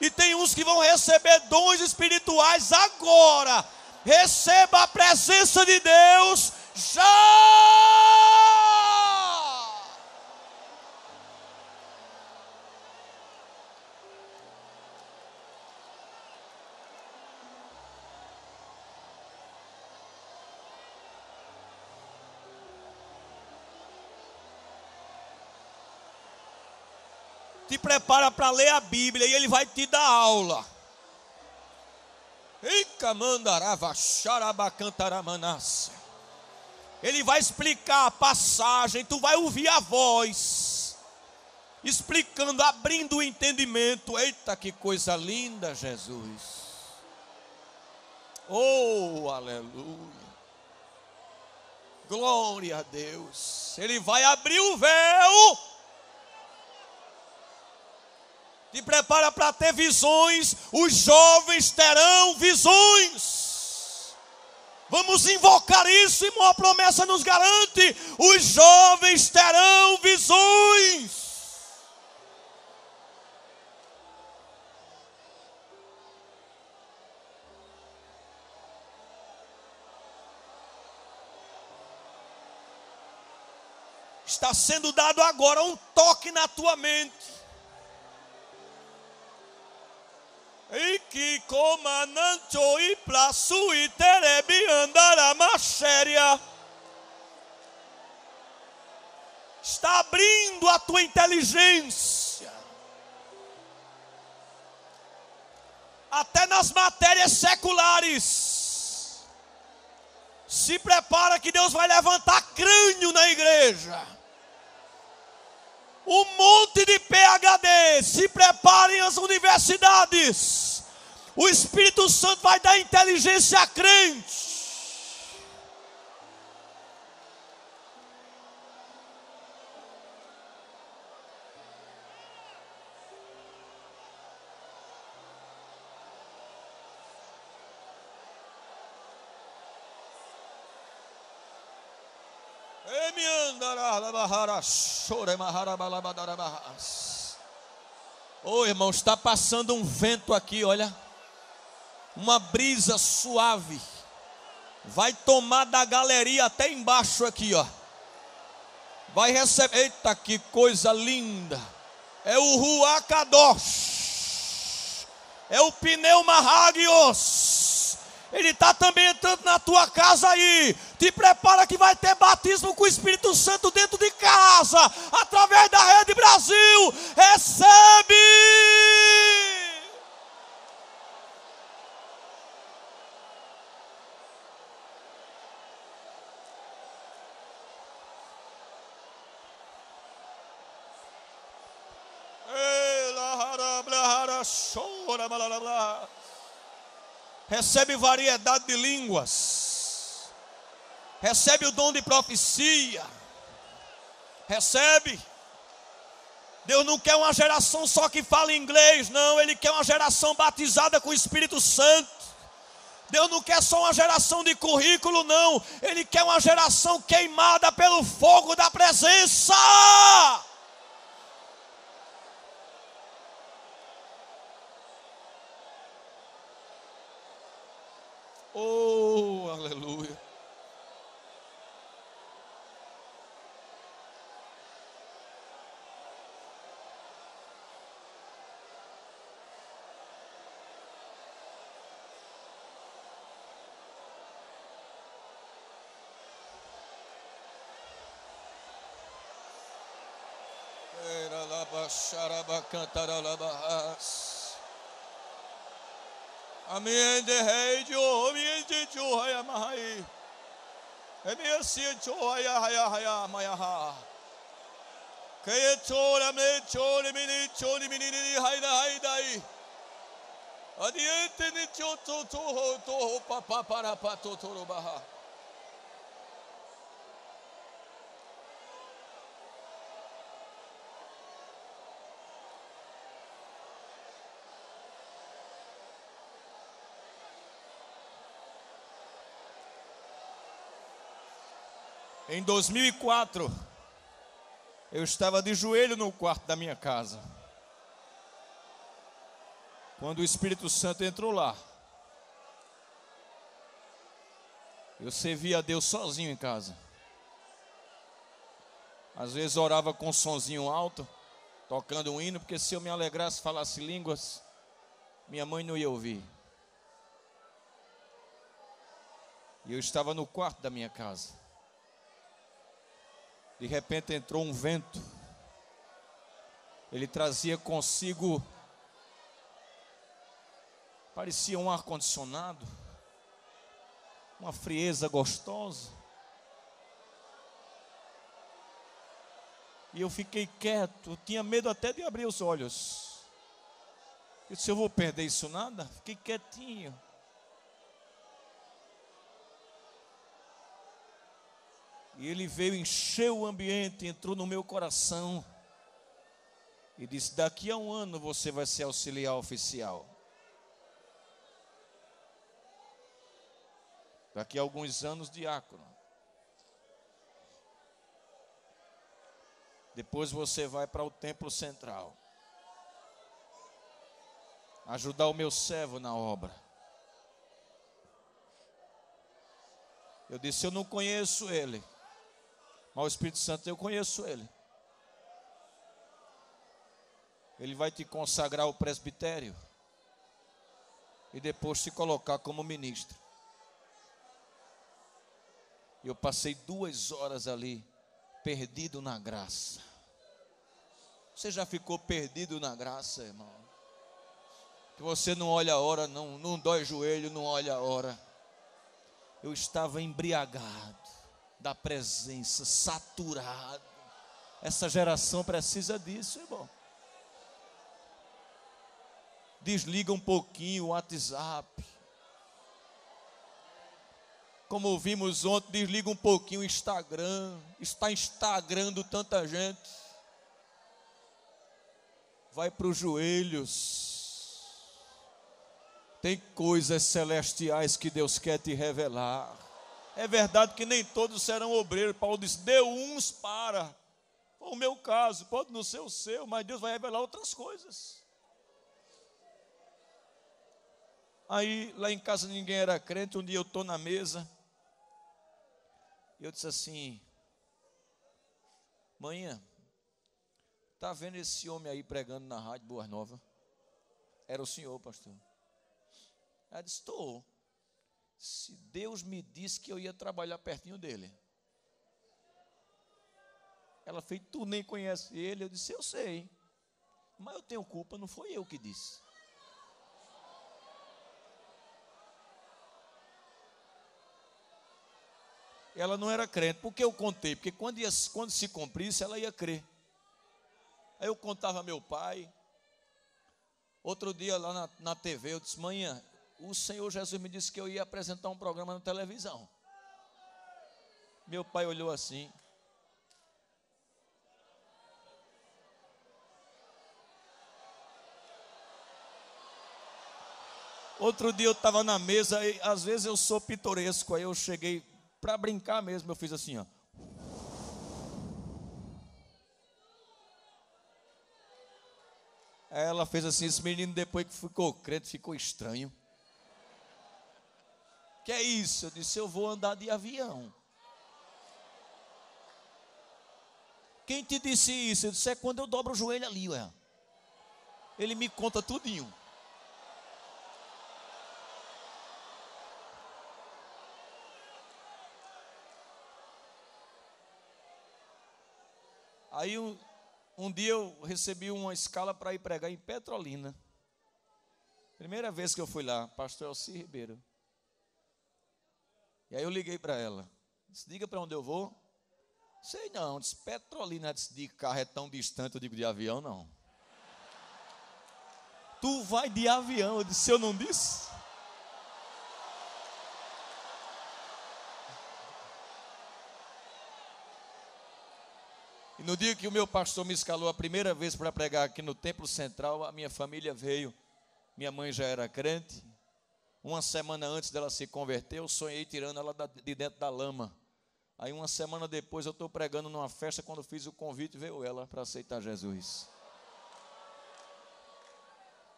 E tem uns que vão receber dons espirituais agora. Receba a presença de Deus já. Prepara para ler a Bíblia e ele vai te dar aula. Ele vai explicar a passagem, tu vai ouvir a voz, explicando, abrindo o entendimento. Eita, que coisa linda, Jesus. Oh, aleluia. Glória a Deus. Ele vai abrir o véu. Te prepara para ter visões. Os jovens terão visões. Vamos invocar isso e uma promessa nos garante: os jovens terão visões. Está sendo dado agora um toque na tua mente. Que comandante e plaço e terebi andará machéria. Está abrindo a tua inteligência. Até nas matérias seculares. Se prepara que Deus vai levantar crânio na igreja um monte de PhD. Se preparem as universidades. O Espírito Santo vai dar inteligência a crente. Oh, irmão, está passando um vento aqui, olha. Uma brisa suave. Vai tomar da galeria até embaixo aqui, ó. Vai receber. Eita, que coisa linda. É o Ruacadosh. É o pneuma hagios ele está também entrando na tua casa aí. Te prepara que vai ter batismo com o Espírito Santo dentro de casa, através da Rede Brasil. Recebe! Chora, recebe variedade de línguas, recebe o dom de profecia, recebe. Deus não quer uma geração só que fala inglês, não, Ele quer uma geração batizada com o Espírito Santo. Deus não quer só uma geração de currículo, não, Ele quer uma geração queimada pelo fogo da presença. Oh, aleluia. Era la basharaba Amiende hei jo, amiende jo haya mahai. Amiende jo haya haya haya maya ha. Kaya chora me le mini chori mini ni haida haidai. Adiente ni choto toho toho papa para ro ba ha. Em 2004, eu estava de joelho no quarto da minha casa. Quando o Espírito Santo entrou lá, eu servia a Deus sozinho em casa. Às vezes orava com um sonzinho alto, tocando um hino, porque se eu me alegrasse, falasse línguas, minha mãe não ia ouvir. E eu estava no quarto da minha casa. De repente entrou um vento. Ele trazia consigo parecia um ar condicionado, uma frieza gostosa. E eu fiquei quieto, eu tinha medo até de abrir os olhos. Eu disse, eu vou perder isso nada? Fiquei quietinho. E ele veio, encheu o ambiente, entrou no meu coração. E disse: Daqui a um ano você vai ser auxiliar oficial. Daqui a alguns anos, diácono. Depois você vai para o templo central. Ajudar o meu servo na obra. Eu disse: Eu não conheço ele. Mas o Espírito Santo, eu conheço ele. Ele vai te consagrar o presbitério e depois te colocar como ministro. Eu passei duas horas ali, perdido na graça. Você já ficou perdido na graça, irmão? Que você não olha a hora, não, não dói joelho, não olha a hora. Eu estava embriagado da presença, saturado. Essa geração precisa disso, irmão. Desliga um pouquinho o WhatsApp. Como ouvimos ontem, desliga um pouquinho o Instagram. Está instagrando tanta gente. Vai para os joelhos. Tem coisas celestiais que Deus quer te revelar. É verdade que nem todos serão obreiros. Paulo disse: deu uns para. O meu caso, pode não ser o seu, mas Deus vai revelar outras coisas. Aí, lá em casa ninguém era crente. Um dia eu estou na mesa. E eu disse assim: Manhã, tá vendo esse homem aí pregando na rádio Boas Novas? Era o senhor, pastor. Ela disse: Estou se Deus me disse que eu ia trabalhar pertinho dele. Ela fez, tu nem conhece ele. Eu disse, eu sei. Mas eu tenho culpa, não foi eu que disse. Ela não era crente. Por que eu contei? Porque quando, ia, quando se cumprisse, ela ia crer. Aí eu contava meu pai. Outro dia lá na, na TV, eu disse, manhã, o Senhor Jesus me disse que eu ia apresentar um programa na televisão. Meu pai olhou assim. Outro dia eu estava na mesa e às vezes eu sou pitoresco, aí eu cheguei para brincar mesmo, eu fiz assim, ó. Aí ela fez assim, esse menino depois que ficou crente, ficou estranho. Que é isso? Eu disse: Eu vou andar de avião. Quem te disse isso? Eu disse: É quando eu dobro o joelho ali, ué. Ele me conta tudinho. Aí um, um dia eu recebi uma escala para ir pregar em Petrolina. Primeira vez que eu fui lá, pastor Elci Ribeiro. E aí eu liguei para ela. Disse, diga para onde eu vou. Sei não, disse, Petrolina, disse, de carro é tão distante, eu digo, de avião não. Tu vai de avião, eu disse, eu não disse? E no dia que o meu pastor me escalou a primeira vez para pregar aqui no Templo Central, a minha família veio. Minha mãe já era crente, uma semana antes dela se converter, eu sonhei tirando ela de dentro da lama. Aí uma semana depois eu estou pregando numa festa, quando fiz o convite, veio ela para aceitar Jesus.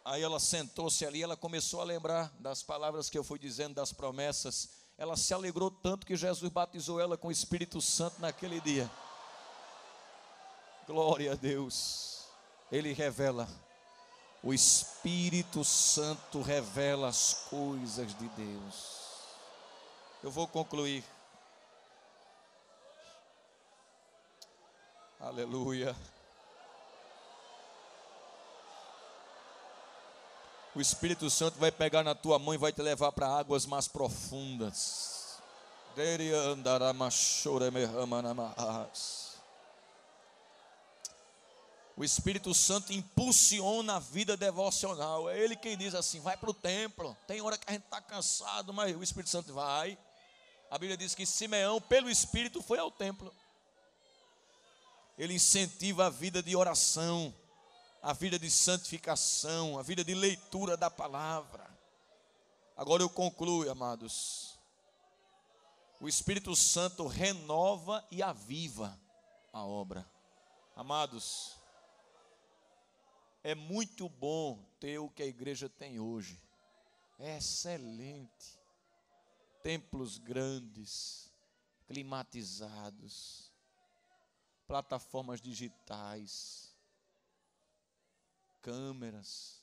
Aí ela sentou-se ali, ela começou a lembrar das palavras que eu fui dizendo, das promessas. Ela se alegrou tanto que Jesus batizou ela com o Espírito Santo naquele dia. Glória a Deus. Ele revela o Espírito Santo revela as coisas de Deus. Eu vou concluir. Aleluia. O Espírito Santo vai pegar na tua mão e vai te levar para águas mais profundas. O Espírito Santo impulsiona a vida devocional. É Ele quem diz assim: vai para o templo. Tem hora que a gente está cansado, mas o Espírito Santo vai. A Bíblia diz que Simeão, pelo Espírito, foi ao templo. Ele incentiva a vida de oração, a vida de santificação, a vida de leitura da palavra. Agora eu concluo, amados. O Espírito Santo renova e aviva a obra. Amados, é muito bom ter o que a igreja tem hoje. É excelente. Templos grandes, climatizados, plataformas digitais, câmeras,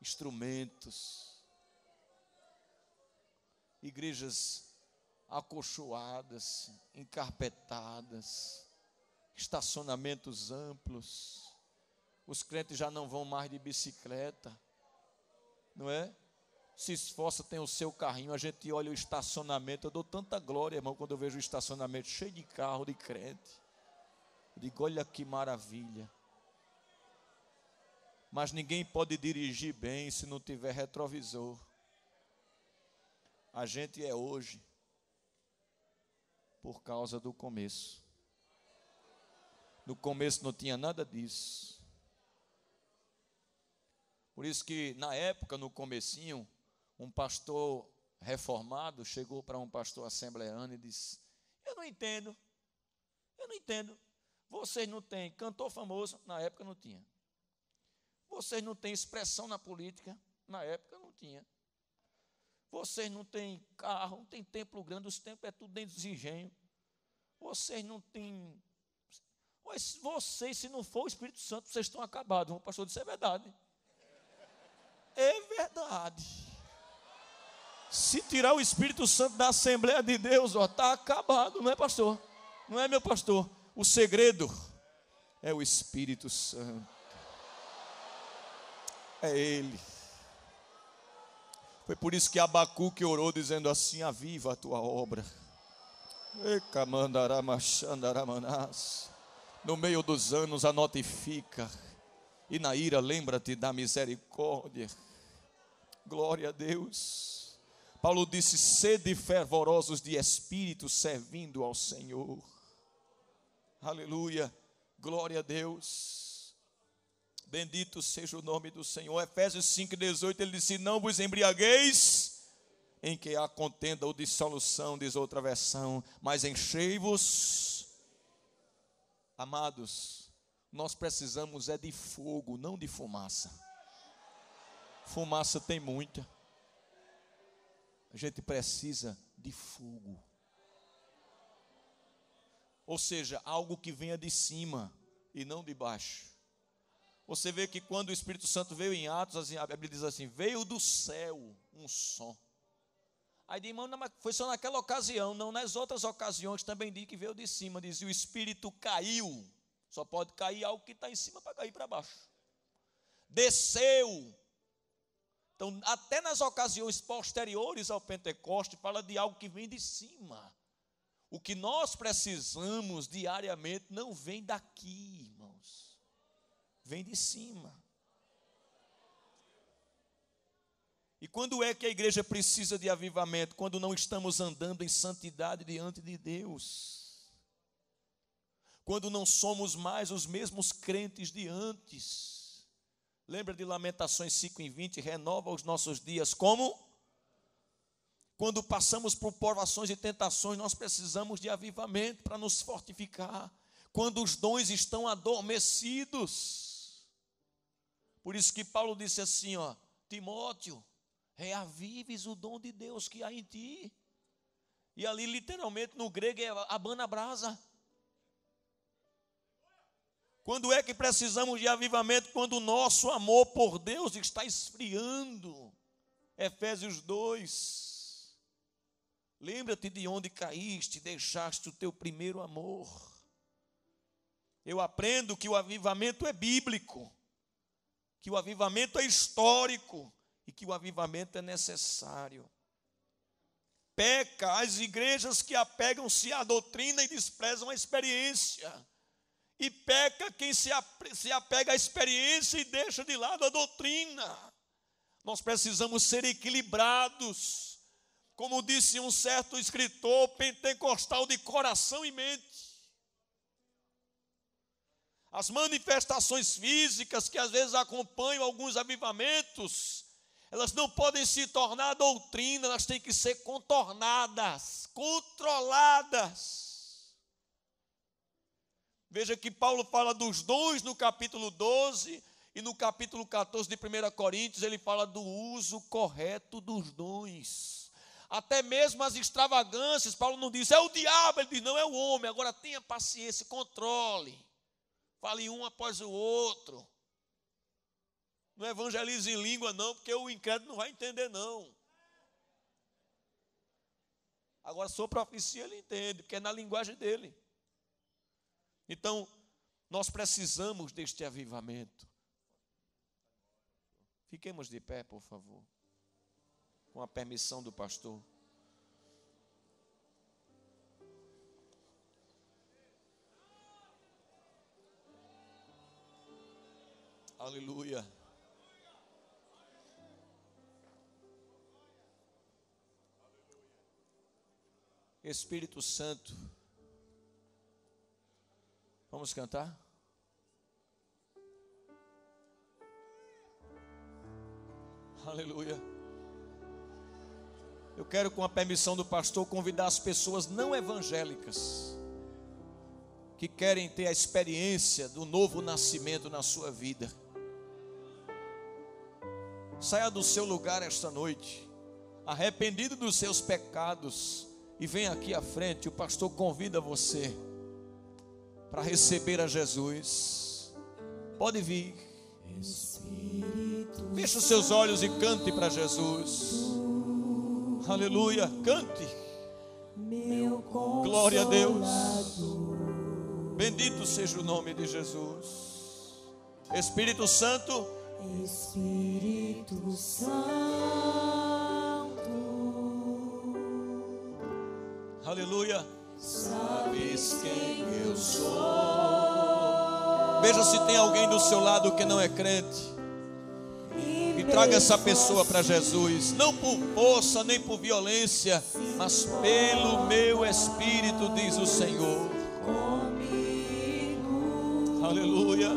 instrumentos, igrejas acolchoadas, encarpetadas, estacionamentos amplos os crentes já não vão mais de bicicleta, não é? Se esforça, tem o seu carrinho, a gente olha o estacionamento. Eu dou tanta glória, irmão, quando eu vejo o estacionamento cheio de carro de crente. Eu digo, olha que maravilha. Mas ninguém pode dirigir bem se não tiver retrovisor. A gente é hoje por causa do começo. No começo não tinha nada disso. Por isso que na época, no comecinho, um pastor reformado chegou para um pastor assembleano e disse: Eu não entendo, eu não entendo. Vocês não têm cantor famoso, na época não tinha. Vocês não têm expressão na política, na época não tinha. Vocês não têm carro, não tem templo grande, os templos é tudo dentro dos engenhos. Vocês não têm. Vocês, se não for o Espírito Santo, vocês estão acabados. O pastor disse: É verdade. É verdade. Se tirar o Espírito Santo da Assembleia de Deus, ó, está acabado, não é, pastor? Não é, meu pastor? O segredo é o Espírito Santo. É Ele. Foi por isso que Abacuque orou dizendo assim: Aviva a tua obra. No meio dos anos a notifica. E na ira lembra-te da misericórdia. Glória a Deus. Paulo disse: sede fervorosos de espírito, servindo ao Senhor. Aleluia. Glória a Deus. Bendito seja o nome do Senhor. Efésios 5,18, ele disse: Não vos embriagueis em que há contenda ou dissolução, diz outra versão, mas enchei-vos, amados, nós precisamos é de fogo, não de fumaça. Fumaça tem muita. A gente precisa de fogo. Ou seja, algo que venha de cima e não de baixo. Você vê que quando o Espírito Santo veio em Atos, assim, a Bíblia diz assim: veio do céu um som. Aí diz, irmão, foi só naquela ocasião, não nas outras ocasiões também diz que veio de cima. Diz, o Espírito caiu. Só pode cair algo que está em cima para cair para baixo. Desceu então, até nas ocasiões posteriores ao Pentecoste, fala de algo que vem de cima. O que nós precisamos diariamente não vem daqui, irmãos. Vem de cima. E quando é que a igreja precisa de avivamento? Quando não estamos andando em santidade diante de Deus. Quando não somos mais os mesmos crentes de antes Lembra de Lamentações 5 e 20? Renova os nossos dias como? Quando passamos por provações e tentações, nós precisamos de avivamento para nos fortificar. Quando os dons estão adormecidos. Por isso que Paulo disse assim, ó, Timóteo, reavives o dom de Deus que há em ti. E ali, literalmente, no grego é abana brasa. Quando é que precisamos de avivamento? Quando o nosso amor por Deus está esfriando. Efésios 2. Lembra-te de onde caíste, deixaste o teu primeiro amor. Eu aprendo que o avivamento é bíblico, que o avivamento é histórico e que o avivamento é necessário. Peca as igrejas que apegam-se à doutrina e desprezam a experiência E peca quem se apega à experiência e deixa de lado a doutrina. Nós precisamos ser equilibrados. Como disse um certo escritor pentecostal de coração e mente. As manifestações físicas que às vezes acompanham alguns avivamentos, elas não podem se tornar doutrina, elas têm que ser contornadas, controladas. Veja que Paulo fala dos dons no capítulo 12 e no capítulo 14 de 1 Coríntios ele fala do uso correto dos dons. Até mesmo as extravagâncias, Paulo não diz, é o diabo, ele diz, não é o homem. Agora tenha paciência, controle. Fale um após o outro. Não evangelize em língua, não, porque o incrédulo não vai entender, não. Agora, sua profecia ele entende, porque é na linguagem dele. Então, nós precisamos deste avivamento. Fiquemos de pé, por favor, com a permissão do pastor. Aleluia. Espírito Santo, Vamos cantar? Aleluia. Eu quero, com a permissão do pastor, convidar as pessoas não evangélicas que querem ter a experiência do novo nascimento na sua vida. Saia do seu lugar esta noite, arrependido dos seus pecados, e venha aqui à frente. O pastor convida você para receber a Jesus. Pode vir. Feche os seus olhos e cante para Jesus. Aleluia, cante. Glória a Deus. Bendito seja o nome de Jesus. Espírito Santo. Espírito Santo. Sabes quem eu sou. Veja se tem alguém do seu lado que não é crente. E traga essa pessoa para Jesus, não por força nem por violência, mas pelo meu espírito, diz o Senhor. Aleluia.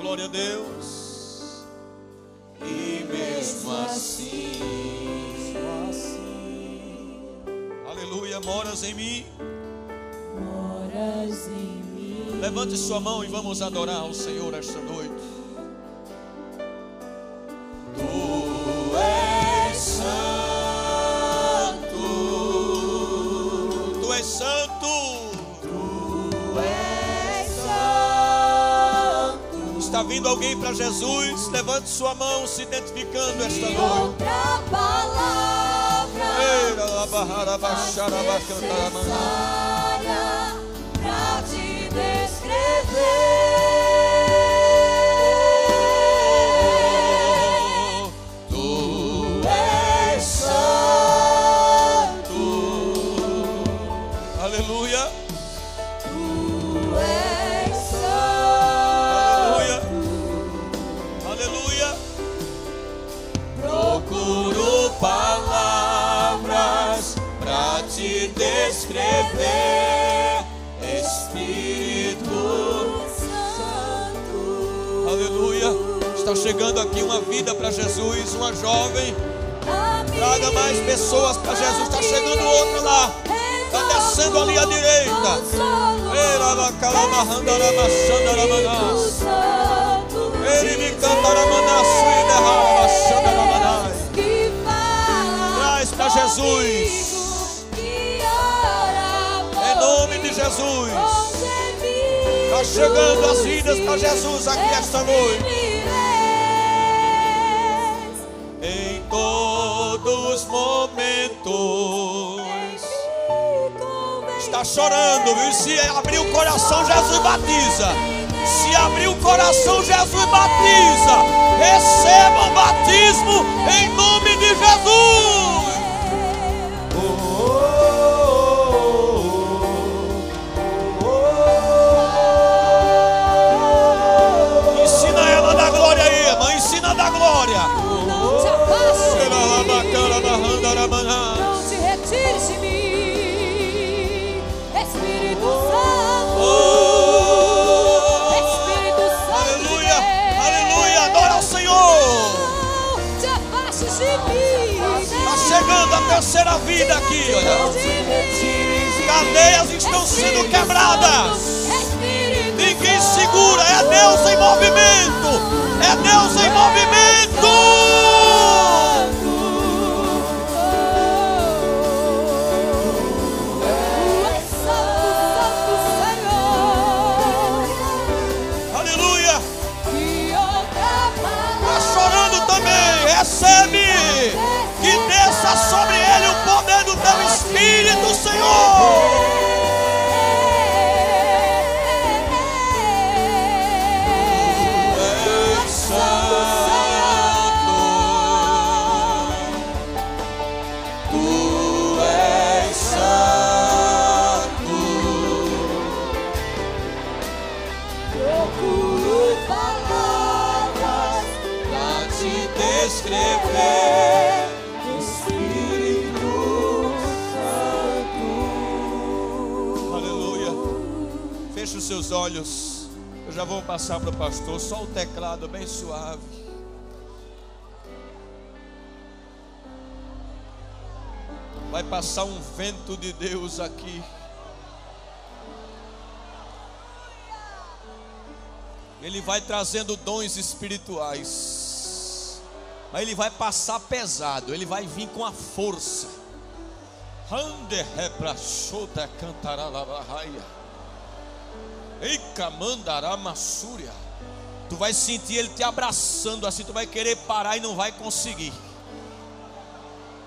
Glória a Deus. E mesmo assim Moras em mim. Moras em mim. Levante sua mão e vamos adorar ao Senhor esta noite. Tu és santo. Tu és santo. Tu és santo. Está vindo alguém para Jesus? Levante sua mão se identificando esta e noite. outra palavra Pra te descrever. Espírito Santo. Aleluia. Está chegando aqui uma vida para Jesus, uma jovem. Traga mais pessoas para Jesus. Está chegando outro lá. Está descendo ali à direita. Ele me Traz para Jesus. Jesus. Está Está chegando as vidas para Jesus aqui esta noite. Em todos os momentos. Está chorando, viu? Se abrir o coração, Jesus batiza. Se abrir o coração, Jesus batiza. Receba o batismo em nome de Jesus. da glória. Não te afaste. Não te retire de mim, Espírito Santo. Oh, Espírito Santo. Aleluia, aleluia. Adora o Senhor. Não te afaste de mim. Está chegando a terceira vida aqui. Olha. Cadeias estão sendo quebradas. Segura, é Deus em movimento. É Deus em movimento. Aleluia. Está chorando também. Recebe. Feche os seus olhos. Eu já vou passar para o pastor. Só o teclado bem suave. Vai passar um vento de Deus aqui. Ele vai trazendo dons espirituais. Mas ele vai passar pesado. Ele vai vir com a força. Ande reprachota cantará lavahaia. Eica mandará massúria. Tu vai sentir ele te abraçando assim, tu vai querer parar e não vai conseguir.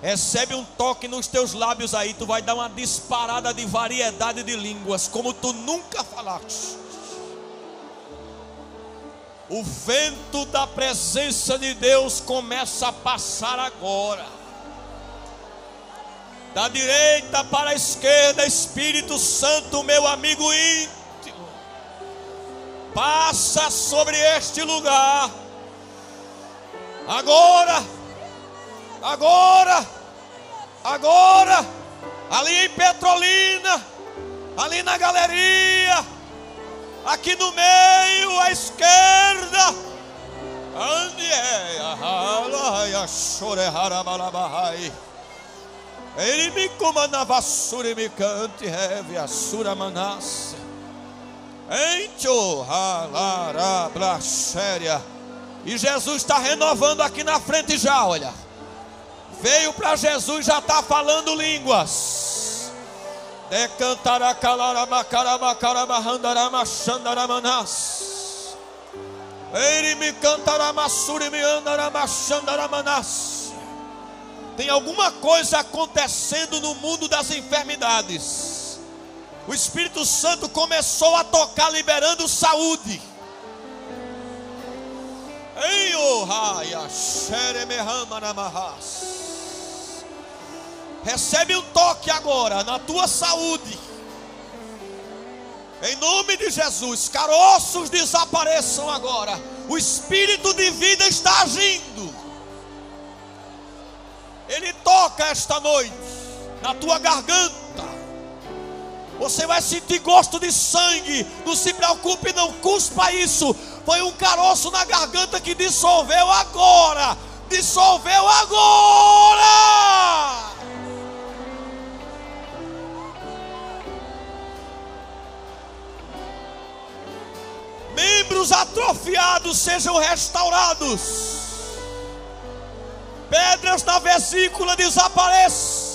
Recebe um toque nos teus lábios aí, tu vai dar uma disparada de variedade de línguas, como tu nunca falaste. O vento da presença de Deus começa a passar agora da direita para a esquerda, Espírito Santo, meu amigo íntimo, passa sobre este lugar, agora, agora, agora, ali em Petrolina, ali na galeria, aqui no meio, à esquerda, é. Ele me comanda vassura me cante heve a sura manasse. Encho halara blaxéria. E Jesus está renovando aqui na frente já, olha. Veio para Jesus, já está falando línguas. Decantará calarama carama carama randarama xandaramanas. Ele me cantará massura me andarama xandaramanas. Tem alguma coisa acontecendo no mundo das enfermidades. O Espírito Santo começou a tocar, liberando saúde. Ei. Recebe um toque agora na tua saúde. Em nome de Jesus, caroços desapareçam agora. O espírito de vida está agindo. Ele toca esta noite na tua garganta. Você vai sentir gosto de sangue. Não se preocupe, não cuspa isso. Foi um caroço na garganta que dissolveu agora. Dissolveu agora. Membros atrofiados sejam restaurados pedras na vesícula desapareçam,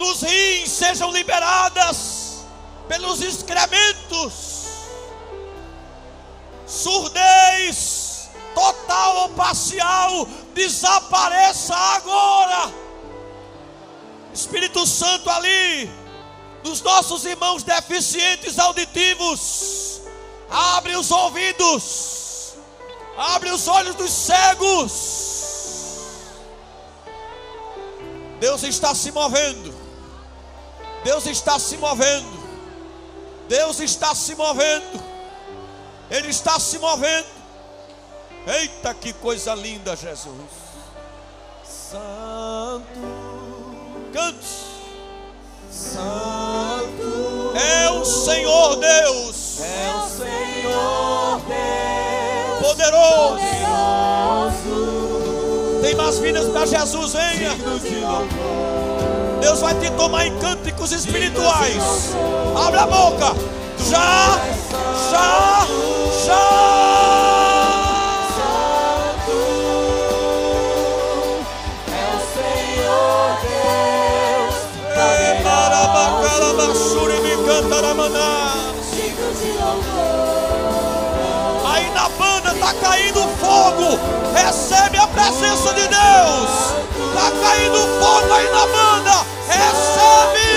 nos rins sejam liberadas pelos excrementos, surdez total ou parcial desapareça agora. Espírito Santo ali, nos nossos irmãos deficientes auditivos, abre os ouvidos, abre os olhos dos cegos. Deus está se movendo. Deus está se movendo. Deus está se movendo. Ele está se movendo. Eita, que coisa linda, Jesus. Santo. Cante. Santo É o Senhor Deus. é o Senhor Deus Poderoso. poderoso. Tem mais vidas para Jesus, venha. Deus vai te tomar em cânticos espirituais. Abre a boca. Já, já, já. É o Senhor Deus, Ei, marabacalabaxuri, me cantaramaná. digno Aí na banda tá caindo fogo. Recebe a presença de Deus. Tá caindo fogo aí na banda. Recebe.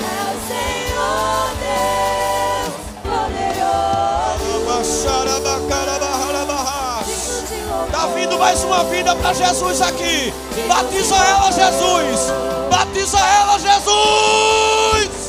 É o Senhor Deus, poderoso, digno de louvor. Tá vindo mais uma vida para Jesus aqui. Batiza ela, Jesus. Batiza ela, Jesus.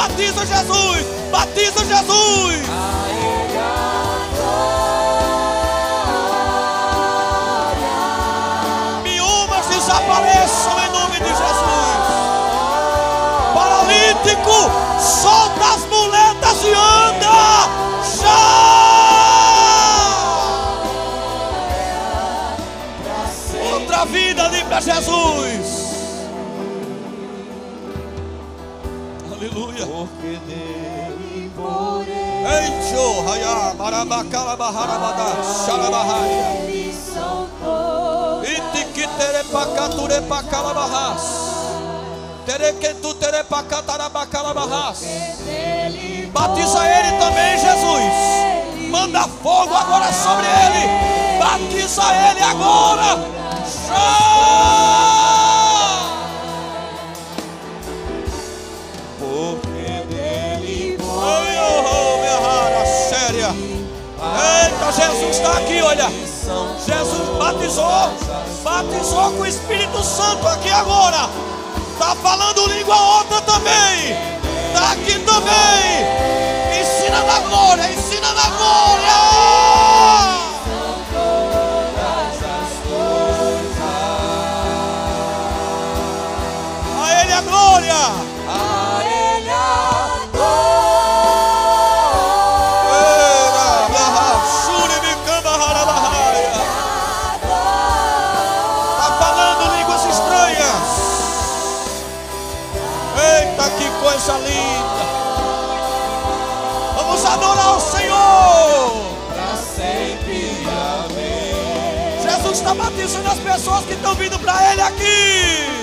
Batiza Jesus, batiza Jesus. Miomas desapareçam em nome de Jesus. Paralítico, solta haya, marabacala, baharabada, xarabahaya. ele são todas Itiquiterepacaturepacalabahas. Terequentu terepacatarabacalabahas. dele. Batiza ele também, Jesus. Manda fogo agora sobre ele. Batiza ele agora. Jesus está aqui, olha. Jesus batizou, batizou com o Espírito Santo aqui agora. Tá falando língua outra também. Tá aqui também. Ensina na glória, ensina na glória. Glória. Amém. Jesus está batizando as pessoas que estão vindo para Ele aqui.